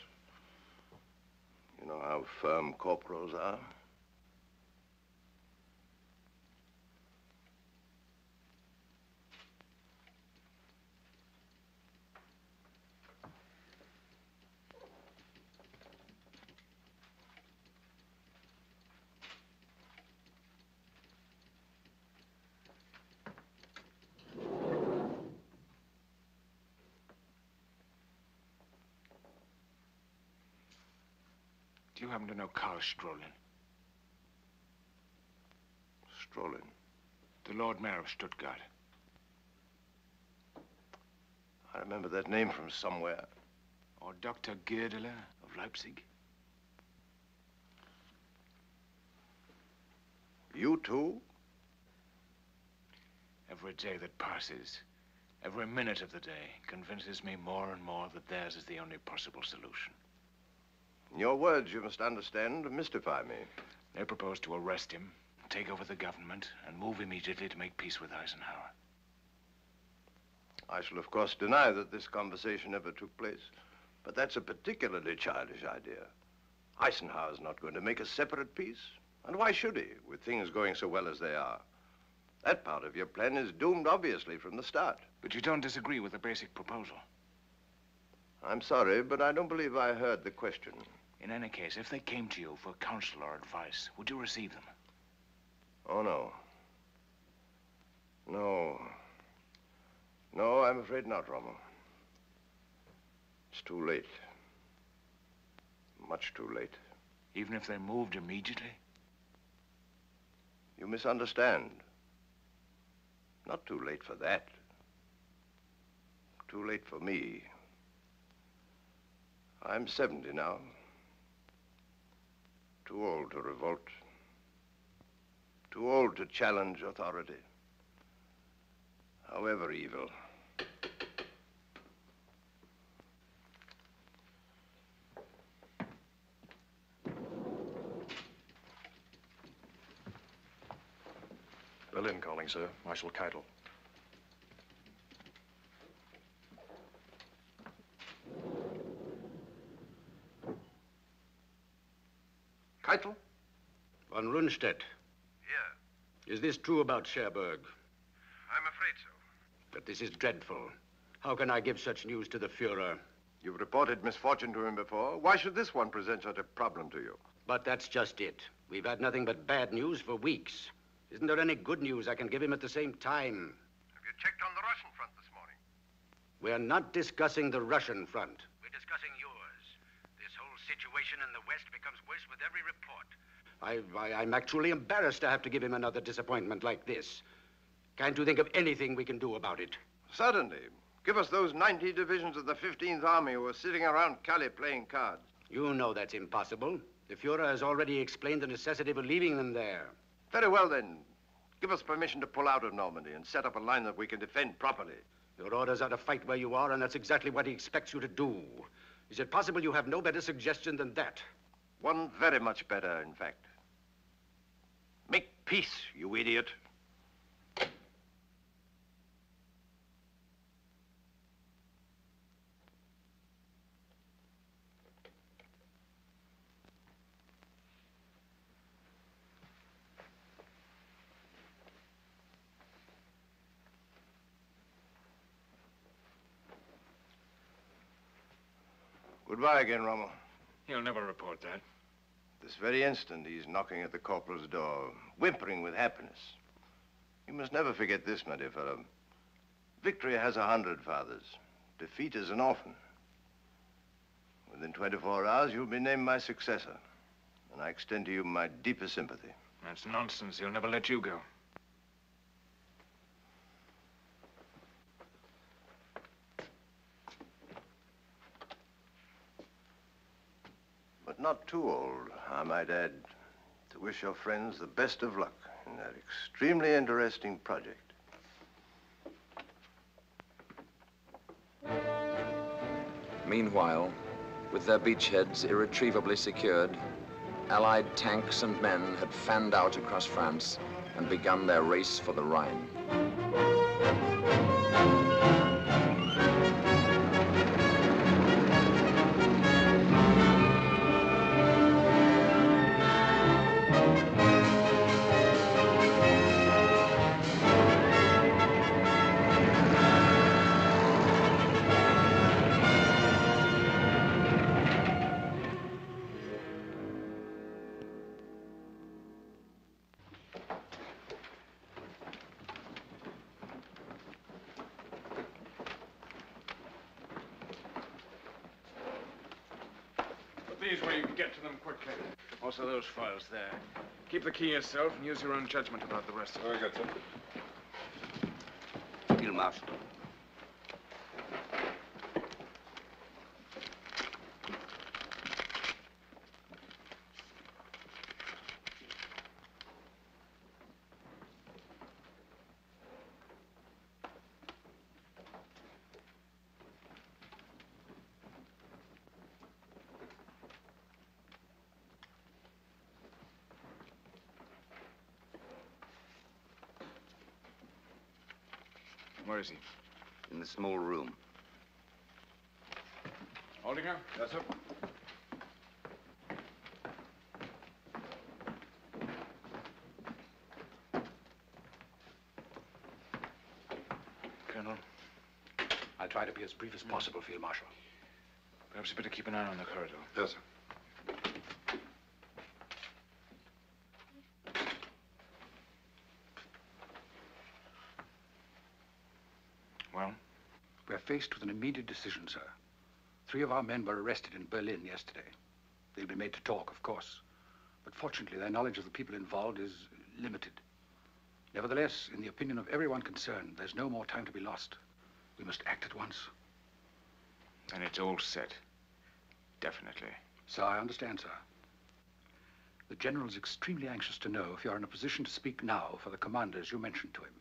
You know how firm corporals are. Happen to know Karl Strolin? Strolin? The Lord Mayor of Stuttgart. I remember that name from somewhere. Or Dr. Goerdeler of Leipzig? You too? Every day that passes, every minute of the day, convinces me more and more that theirs is the only possible solution. Your words, you must understand, mystify me. They propose to arrest him, take over the government, and move immediately to make peace with Eisenhower. I shall, of course, deny that this conversation ever took place. But that's a particularly childish idea. Eisenhower's not going to make a separate peace. And why should he, with things going so well as they are? That part of your plan is doomed, obviously, from the start. But you don't disagree with the basic proposal. I'm sorry, but I don't believe I heard the question. In any case, if they came to you for counsel or advice, would you receive them? Oh, no. No. No, I'm afraid not, Rommel. It's too late. Much too late. Even if they moved immediately? You misunderstand. Not too late for that. Too late for me. I'm 70 now. Too old to revolt. Too old to challenge authority. However evil. Berlin calling, sir. Marshal Keitel. Keitel? Von Rundstedt. Yeah. Is this true about Cherbourg? I'm afraid so. But this is dreadful. How can I give such news to the Fuhrer? You've reported misfortune to him before. Why should this one present such a problem to you? But that's just it. We've had nothing but bad news for weeks. Isn't there any good news I can give him at the same time? Have you checked on the Russian front this morning? We're not discussing the Russian front. We're discussing yours. This whole situation in the West becomes worse with every report. I, I, I'm actually embarrassed to have to give him another disappointment like this. Can't you think of anything we can do about it? Certainly. Give us those 90 divisions of the 15th Army who are sitting around Calais playing cards. You know that's impossible. The Fuhrer has already explained the necessity for leaving them there. Very well, then. Give us permission to pull out of Normandy and set up a line that we can defend properly. Your orders are to fight where you are, and that's exactly what he expects you to do. Is it possible you have no better suggestion than that? One very much better, in fact. Make peace, you idiot. Goodbye again, Rommel. He'll never report that. This very instant, he's knocking at the corporal's door, whimpering with happiness. You must never forget this, my dear fellow. Victory has a hundred fathers. Defeat is an orphan. Within 24 hours, you'll be named my successor. And I extend to you my deepest sympathy. That's nonsense. He'll never let you go. Not too old, I might add, to wish your friends the best of luck in that extremely interesting project. Meanwhile, with their beachheads irretrievably secured, Allied tanks and men had fanned out across France and begun their race for the Rhine. These where you can get to them quickly. Also those files there. Keep the key yourself and use your own judgment about the rest of it. Very good, sir. Field Marshal. Where is he? In the small room. Aldinger? Yes, sir. Colonel, I'll try to be as brief as hmm. possible, Field Marshal. perhaps you better keep an eye on the corridor. Yes, sir. Well? We're faced with an immediate decision, sir. Three of our men were arrested in Berlin yesterday. They'll be made to talk, of course. But fortunately, their knowledge of the people involved is limited. Nevertheless, in the opinion of everyone concerned, there's no more time to be lost. We must act at once. And it's all set. Definitely. So I understand, sir. The General is extremely anxious to know if you're in a position to speak now for the commanders you mentioned to him.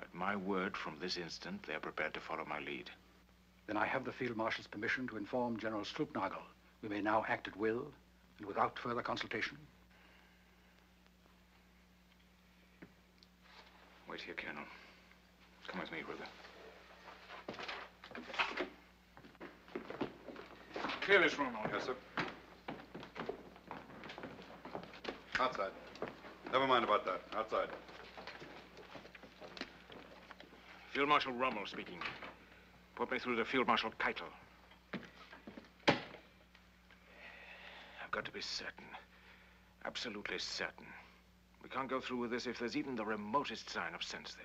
At my word, from this instant, they're prepared to follow my lead. Then I have the Field Marshal's permission to inform General Stülpnagel we may now act at will and without further consultation. Wait here, Colonel. Come with me, Ruger. Clear this room, Aldinger. Yes, sir. Outside. Never mind about that. Outside. Field Marshal Rommel speaking. Put me through to Field Marshal Keitel. I've got to be certain. Absolutely certain. We can't go through with this if there's even the remotest sign of sense there.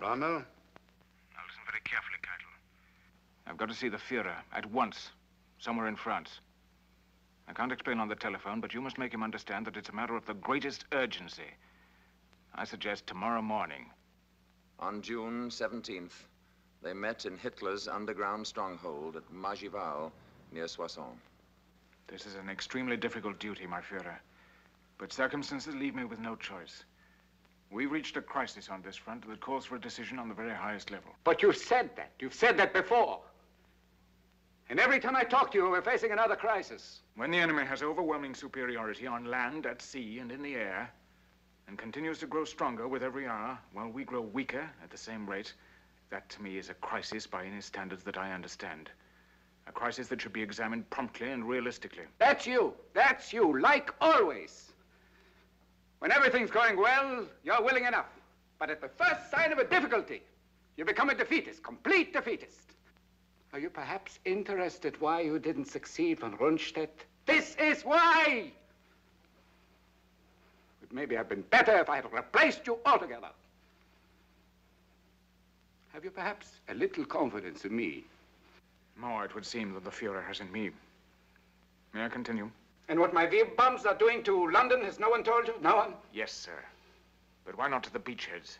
Rommel? Now listen very carefully, Keitel. I've got to see the Führer at once, somewhere in France. I can't explain on the telephone, but you must make him understand that it's a matter of the greatest urgency. I suggest tomorrow morning. On June 17th, they met in Hitler's underground stronghold at Margival near Soissons. This is an extremely difficult duty, my Führer. But circumstances leave me with no choice. We've reached a crisis on this front that calls for a decision on the very highest level. But you've said that. You've said that before. And every time I talk to you, we're facing another crisis. When the enemy has overwhelming superiority on land, at sea, and in the air, and continues to grow stronger with every hour, while we grow weaker at the same rate, that to me is a crisis by any standards that I understand. A crisis that should be examined promptly and realistically. That's you. That's you, like always. When everything's going well, you're willing enough. But at the first sign of a difficulty, you become a defeatist, complete defeatist. Are you perhaps interested why you didn't succeed von Rundstedt? This is why! It maybe have been better if I had replaced you altogether. Have you perhaps a little confidence in me? More, it would seem, than the Fuhrer has in me. May I continue? And what my V bombs are doing to London, has no one told you? No one? Yes, sir. But why not to the beachheads?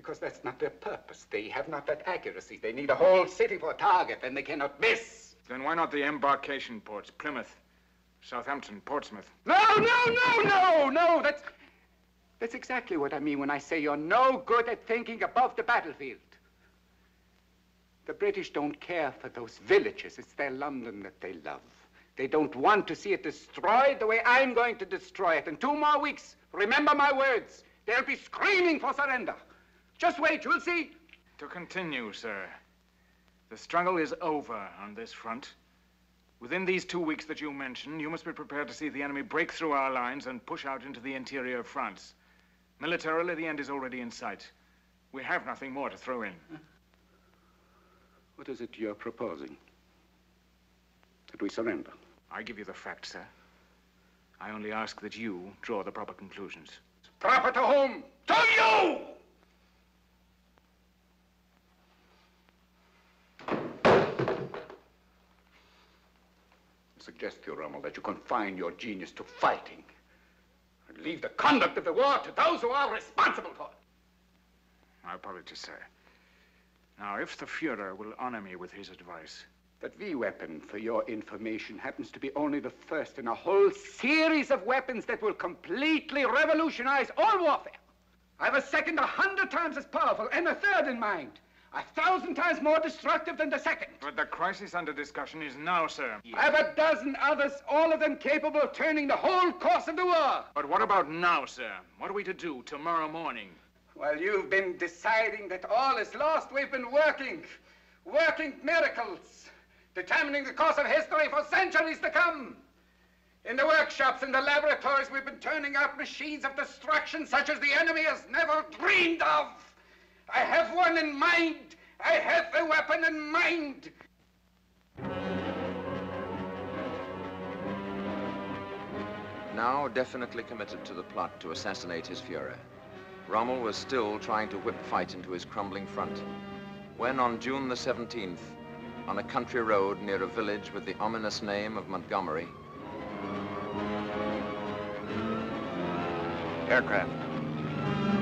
Because that's not their purpose. They have not that accuracy. They need a whole city for a target, and they cannot miss. Then why not the embarkation ports? Plymouth, Southampton, Portsmouth. No, no, no, no, no. That's that's exactly what I mean when I say you're no good at thinking above the battlefield. The British don't care for those villages. It's their London that they love. They don't want to see it destroyed the way I'm going to destroy it. In two more weeks, remember my words, they'll be screaming for surrender. Just wait, you'll see. To continue, sir. The struggle is over on this front. Within these two weeks that you mention, you must be prepared to see the enemy break through our lines and push out into the interior of France. Militarily, the end is already in sight. We have nothing more to throw in. What is it you're proposing? That we surrender? I give you the facts, sir. I only ask that you draw the proper conclusions. Proper to whom? To you! Suggest to you, Rommel, that you confine your genius to fighting and leave the conduct of the war to those who are responsible for it. My apologies, sir. Now, if the Fuhrer will honor me with his advice. That V weapon, for your information, happens to be only the first in a whole series of weapons that will completely revolutionize all warfare. I have a second a hundred times as powerful and a third in mind. A thousand times more destructive than the second. But the crisis under discussion is now, sir. I have a dozen others, all of them capable of turning the whole course of the war. But what about now, sir? What are we to do tomorrow morning? Well, you've been deciding that all is lost, we've been working, working miracles, determining the course of history for centuries to come. In the workshops, in the laboratories, we've been turning out machines of destruction such as the enemy has never dreamed of. I have one in mind. I have the weapon in mind. Now definitely committed to the plot to assassinate his Fuhrer, Rommel was still trying to whip fight into his crumbling front. When on June the 17th, on a country road near a village with the ominous name of Montgomery, Aircraft.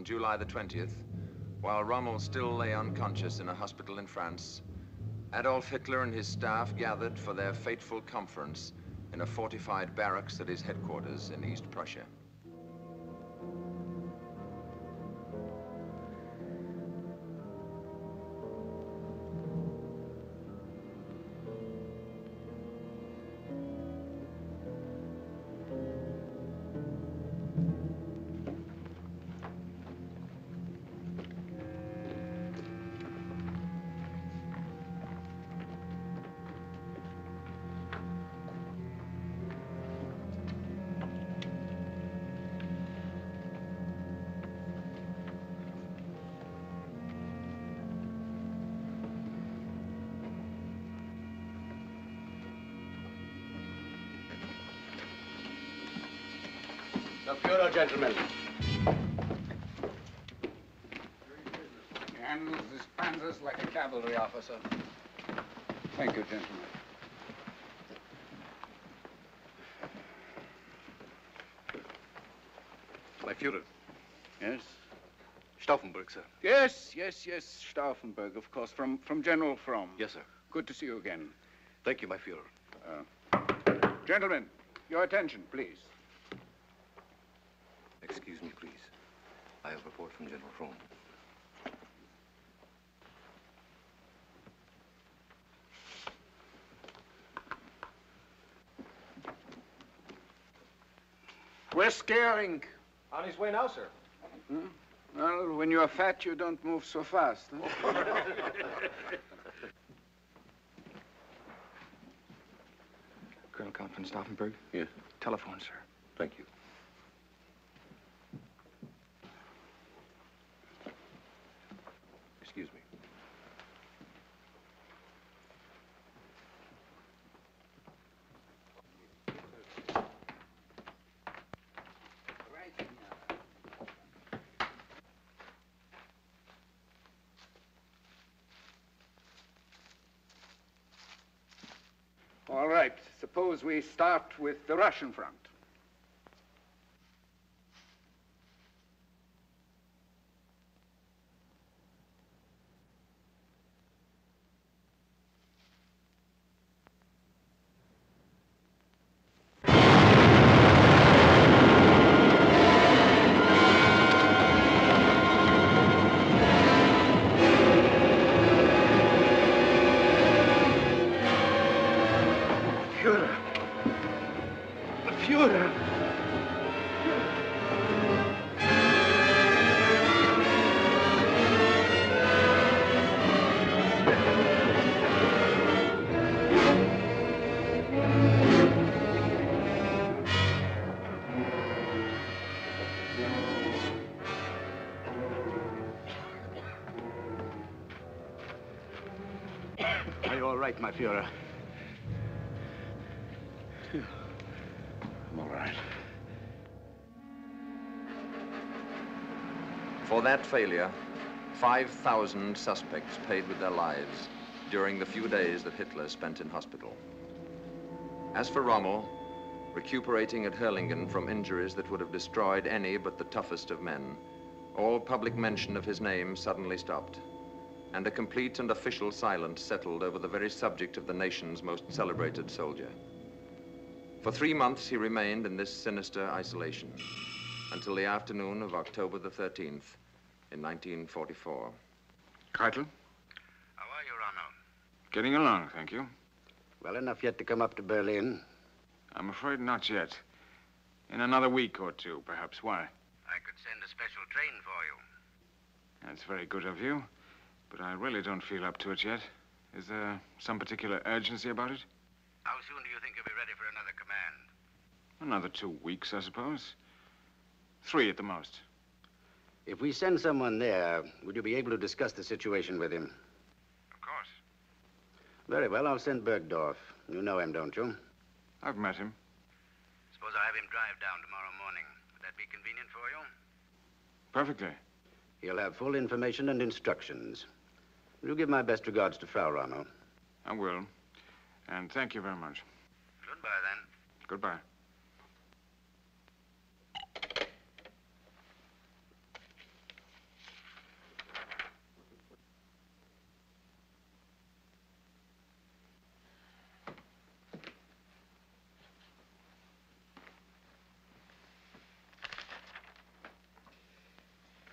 On July the 20th, while Rommel still lay unconscious in a hospital in France, Adolf Hitler and his staff gathered for their fateful conference in a fortified barracks at his headquarters in East Prussia. Gentlemen. He handles his panzers like a cavalry officer. Thank you, gentlemen. My Führer. Yes? Stauffenberg, sir. Yes, yes, yes, Stauffenberg, of course, from, from General Fromm. Yes, sir. Good to see you again. Thank you, my Führer. Uh, gentlemen, your attention, please. Excuse me, please. I have a report from General Fromm. Where's Goering? On his way now, sir. Hmm? Well, when you're fat, you don't move so fast. huh? Colonel Count von Stauffenberg? Yes. Telephone, sir. Thank you. Excuse me. All right. Suppose we start with the Russian front. Führer? I'm all right. For that failure, 5,000 suspects paid with their lives during the few days that Hitler spent in hospital. As for Rommel, recuperating at Herrlingen from injuries that would have destroyed any but the toughest of men, all public mention of his name suddenly stopped, and a complete and official silence settled over the very subject of the nation's most celebrated soldier. For three months, he remained in this sinister isolation until the afternoon of October the 13th in 1944. Keitel? How are you, Rommel? Getting along, thank you. Well enough yet to come up to Berlin. I'm afraid not yet. In another week or two, perhaps. Why? I could send a special train for you. That's very good of you, but I really don't feel up to it yet. Is there some particular urgency about it? How soon do you think you'll be ready for another command? Another two weeks, I suppose. Three at the most. If we send someone there, would you be able to discuss the situation with him? Of course. Very well, I'll send Burgdorf. You know him, don't you? I've met him. Suppose I have him drive down tomorrow morning. Would that be convenient for you? Perfectly. He'll have full information and instructions. Will you give my best regards to Frau Rommel? I will. And thank you very much. Goodbye, then. Goodbye.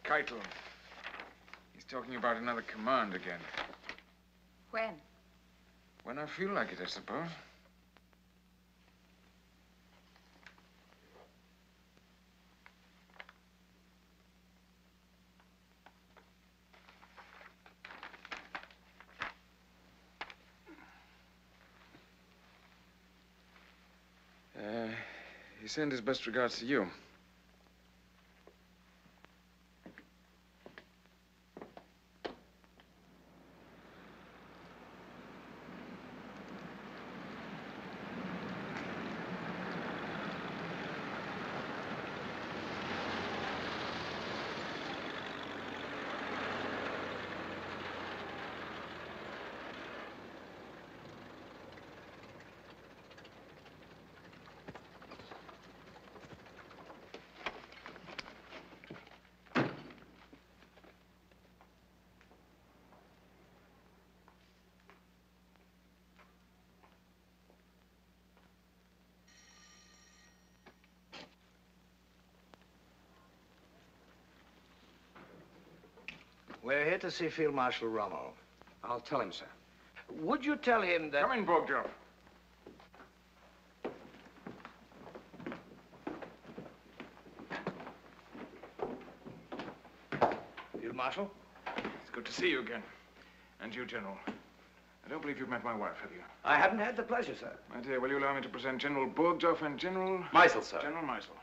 Keitel. Talking about another command again. When? When I feel like it, I suppose. Uh, he sent his best regards to you. We're here to see Field Marshal Rommel. I'll tell him, sir. Would you tell him that... Come in, Burgdorf. Field Marshal? It's good to see you again. And you, General. I don't believe you've met my wife, have you? I haven't had the pleasure, sir. My dear, will you allow me to present General Burgdorf and General... Meisel, sir. General Meisel.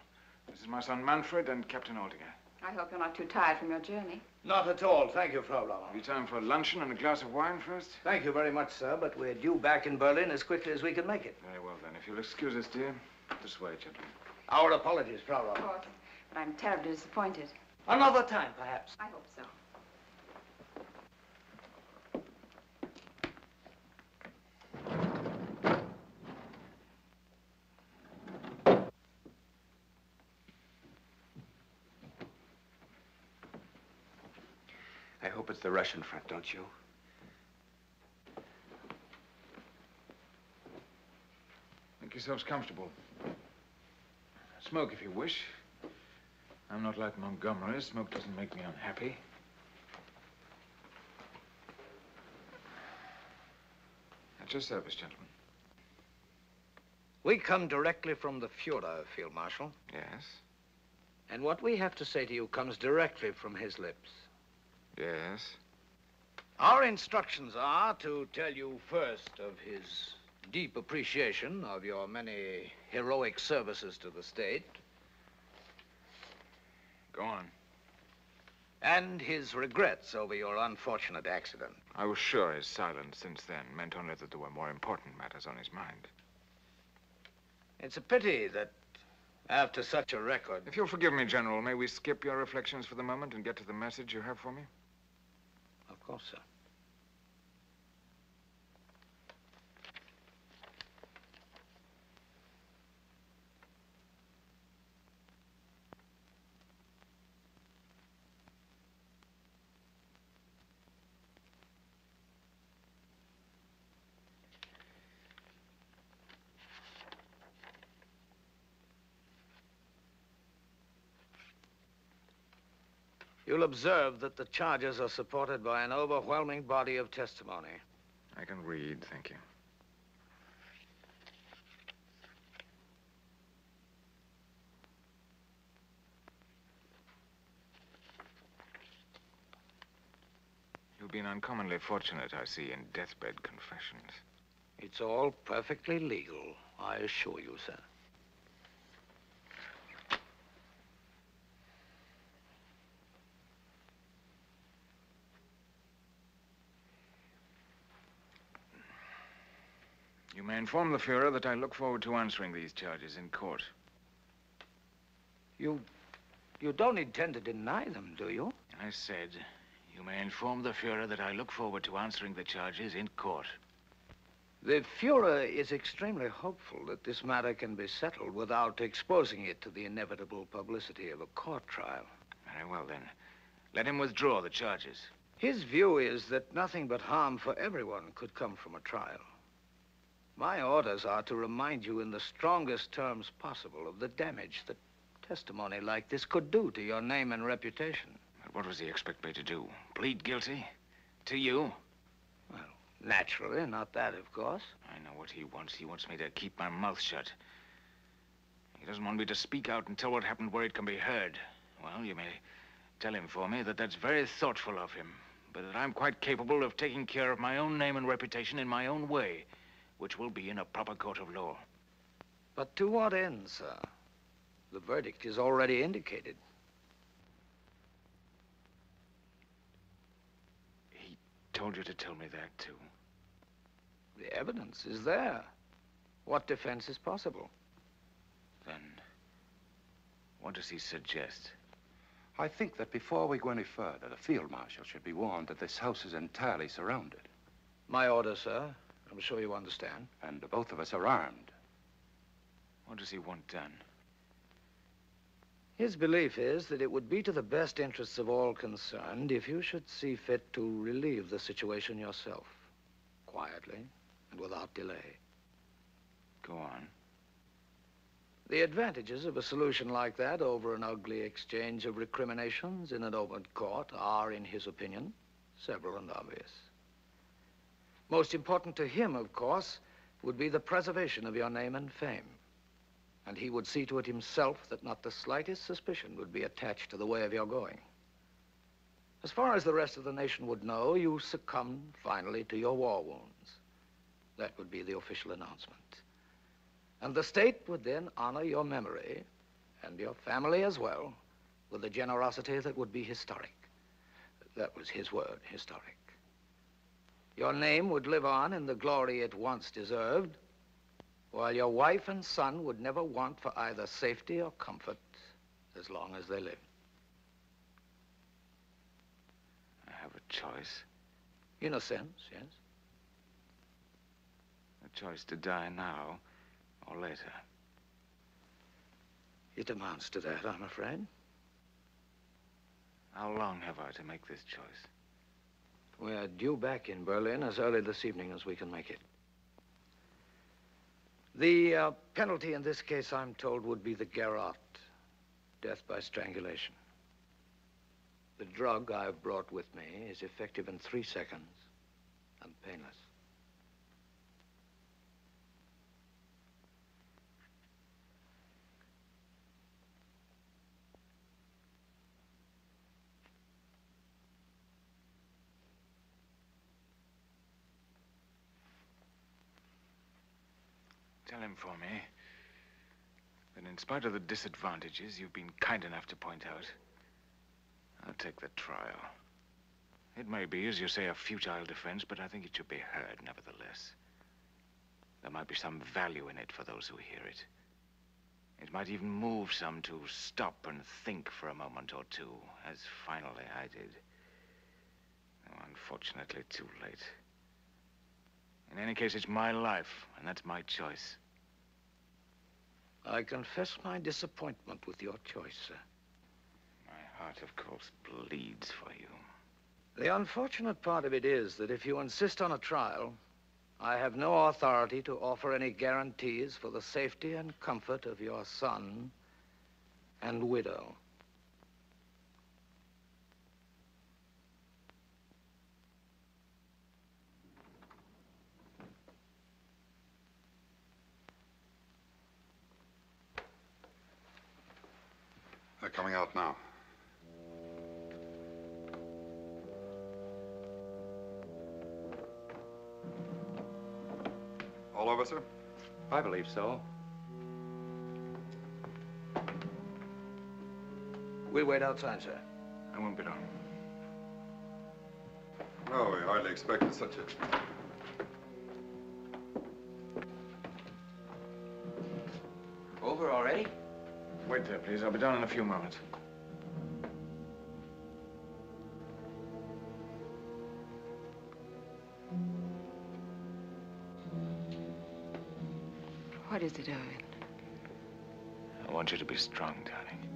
This is my son Manfred and Captain Aldinger. I hope you're not too tired from your journey. Not at all. Thank you, Frau Rommel. Have you time for luncheon and a glass of wine first? Thank you very much, sir, but we're due back in Berlin as quickly as we can make it. Very well, then. If you'll excuse us, dear. This way, gentlemen. Our apologies, Frau Of course. But I'm terribly disappointed. Another time, perhaps. I hope so. Russian front, don't you? Make yourselves comfortable. Smoke if you wish. I'm not like Montgomery. Smoke doesn't make me unhappy. At your service, gentlemen. We come directly from the Fuhrer, Field Marshal. Yes? And what we have to say to you comes directly from his lips. Yes? Our instructions are to tell you first of his deep appreciation of your many heroic services to the state. Go on. And his regrets over your unfortunate accident. I was sure his silence since then meant only that there were more important matters on his mind. It's a pity that after such a record... If you'll forgive me, General, may we skip your reflections for the moment and get to the message you have for me? Of You'll observe that the charges are supported by an overwhelming body of testimony. I can read, thank you. You've been uncommonly fortunate, I see, in deathbed confessions. It's all perfectly legal, I assure you, sir. May inform the Fuhrer that I look forward to answering these charges in court. You... you don't intend to deny them, do you? I said, you may inform the Fuhrer that I look forward to answering the charges in court. The Fuhrer is extremely hopeful that this matter can be settled without exposing it to the inevitable publicity of a court trial. Very well, then. Let him withdraw the charges. His view is that nothing but harm for everyone could come from a trial. My orders are to remind you in the strongest terms possible of the damage that testimony like this could do to your name and reputation. But what does he expect me to do? Plead guilty? To you? Well, naturally, not that, of course. I know what he wants. He wants me to keep my mouth shut. He doesn't want me to speak out and tell what happened where it can be heard. Well, you may tell him for me that that's very thoughtful of him, but that I'm quite capable of taking care of my own name and reputation in my own way, which will be in a proper court of law. But to what end, sir? The verdict is already indicated. He told you to tell me that, too. The evidence is there. What defense is possible? Then, what does he suggest? I think that before we go any further, the field marshal should be warned that this house is entirely surrounded. My order, sir. I'm sure you understand. And both of us are armed. What does he want done? His belief is that it would be to the best interests of all concerned if you should see fit to relieve the situation yourself, quietly and without delay. Go on. The advantages of a solution like that over an ugly exchange of recriminations in an open court are, in his opinion, several and obvious. Most important to him, of course, would be the preservation of your name and fame. And he would see to it himself that not the slightest suspicion would be attached to the way of your going. As far as the rest of the nation would know, you succumbed finally to your war wounds. That would be the official announcement. And the state would then honor your memory, and your family as well, with a generosity that would be historic. That was his word, historic. Your name would live on in the glory it once deserved, while your wife and son would never want for either safety or comfort as long as they lived. I have a choice. In a sense, yes. A choice to die now or later. It amounts to that, I'm afraid. How long have I to make this choice? We're due back in Berlin as early this evening as we can make it. The uh, penalty in this case, I'm told, would be the garrote, death by strangulation. The drug I've brought with me is effective in three seconds and painless. For me that in spite of the disadvantages you've been kind enough to point out, I'll take the trial. It may be, as you say, a futile defense, but I think it should be heard nevertheless. There might be some value in it for those who hear it. It might even move some to stop and think for a moment or two, as finally I did. Oh, unfortunately, too late. In any case, it's my life, and that's my choice. I confess my disappointment with your choice, sir. My heart, of course, bleeds for you. The unfortunate part of it is that if you insist on a trial, I have no authority to offer any guarantees for the safety and comfort of your son and widow. Coming out now. All over, sir? I believe so. We'll wait outside, sir. I won't be long. No, we hardly expected such a... Over already? Wait there, please. I'll be down in a few moments. What is it, Erwin? I want you to be strong, darling.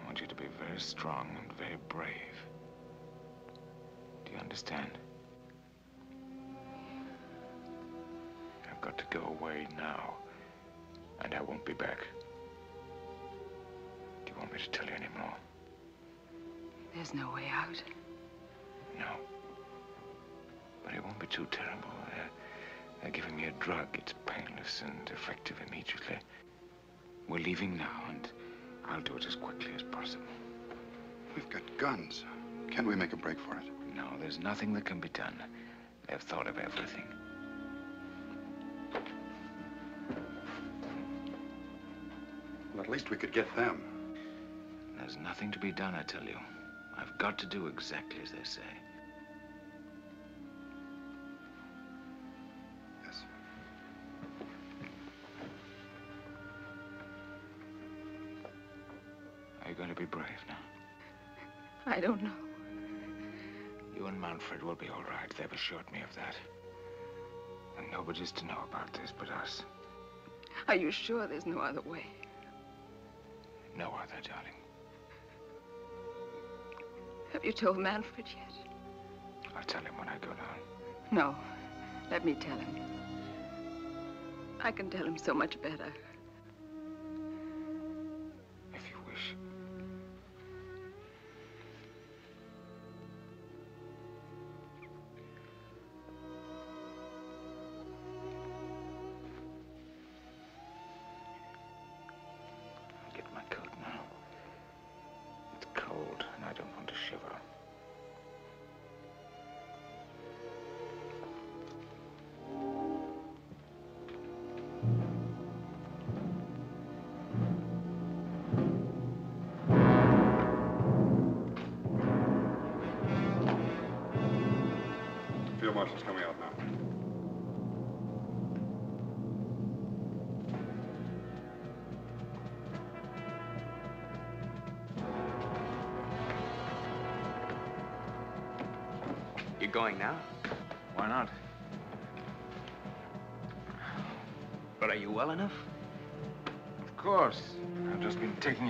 I want you to be very strong and very brave. Do you understand? I've got to go away now, and I won't be back. Do you want me to tell you any more? There's no way out. No. But it won't be too terrible. They're, they're giving me a drug. It's painless and effective immediately. We're leaving now, and I'll do it as quickly as possible. We've got guns. Can't we make a break for it? No, there's nothing that can be done. They've thought of everything. Well, at least we could get them. There's nothing to be done, I tell you. I've got to do exactly as they say. Yes. Are you going to be brave now? I don't know. You and Manfred will be all right. They've assured me of that. And nobody's to know about this but us. Are you sure there's no other way? No other, darling. Have you told Manfred yet? I'll tell him when I go down. No. Let me tell him. I can tell him so much better.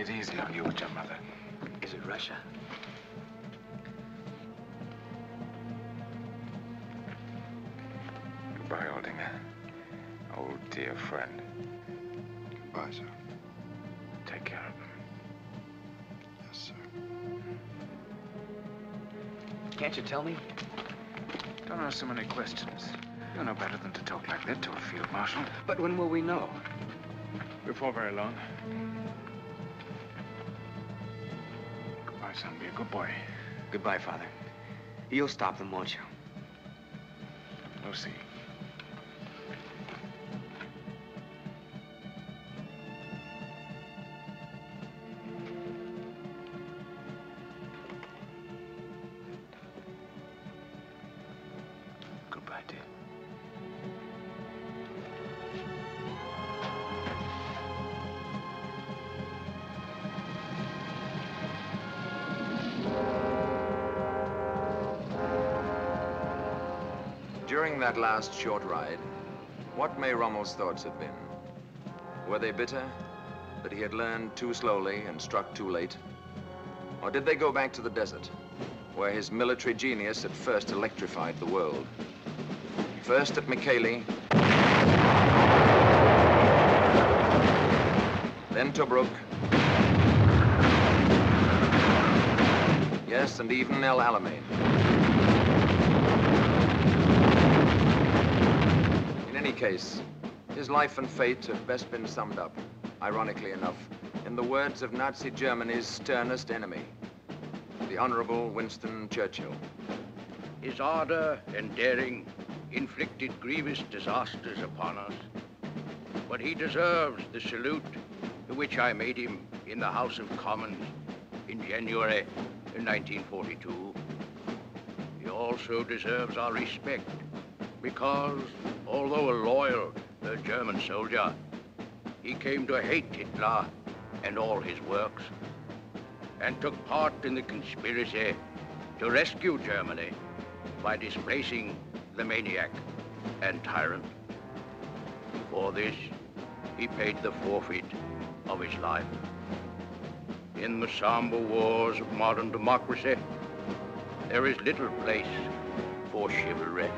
It easy on you with your mother. Is it Russia? Goodbye, Aldinger. Old dear friend. Goodbye, sir. Take care of him. Yes, sir. Can't you tell me? Don't ask so many questions. You know better than to talk like that to a field marshal. But when will we know? Before very long. Goodbye, son. Be a good boy. Goodbye, Father. You'll stop them, won't you? We'll last short ride, what may Rommel's thoughts have been? Were they bitter that he had learned too slowly and struck too late? Or did they go back to the desert, where his military genius had first electrified the world? First at Mechili, then Tobruk, yes, and even El Alamein. Any case, his life and fate have best been summed up, ironically enough, in the words of Nazi Germany's sternest enemy, the Honorable Winston Churchill. His ardor and daring inflicted grievous disasters upon us, but he deserves the salute to which I made him in the House of Commons in January 1942. He also deserves our respect because, although a loyal uh, German soldier, he came to hate Hitler and all his works and took part in the conspiracy to rescue Germany by displacing the maniac and tyrant. For this, he paid the forfeit of his life. In the somber wars of modern democracy, there is little place for chivalry.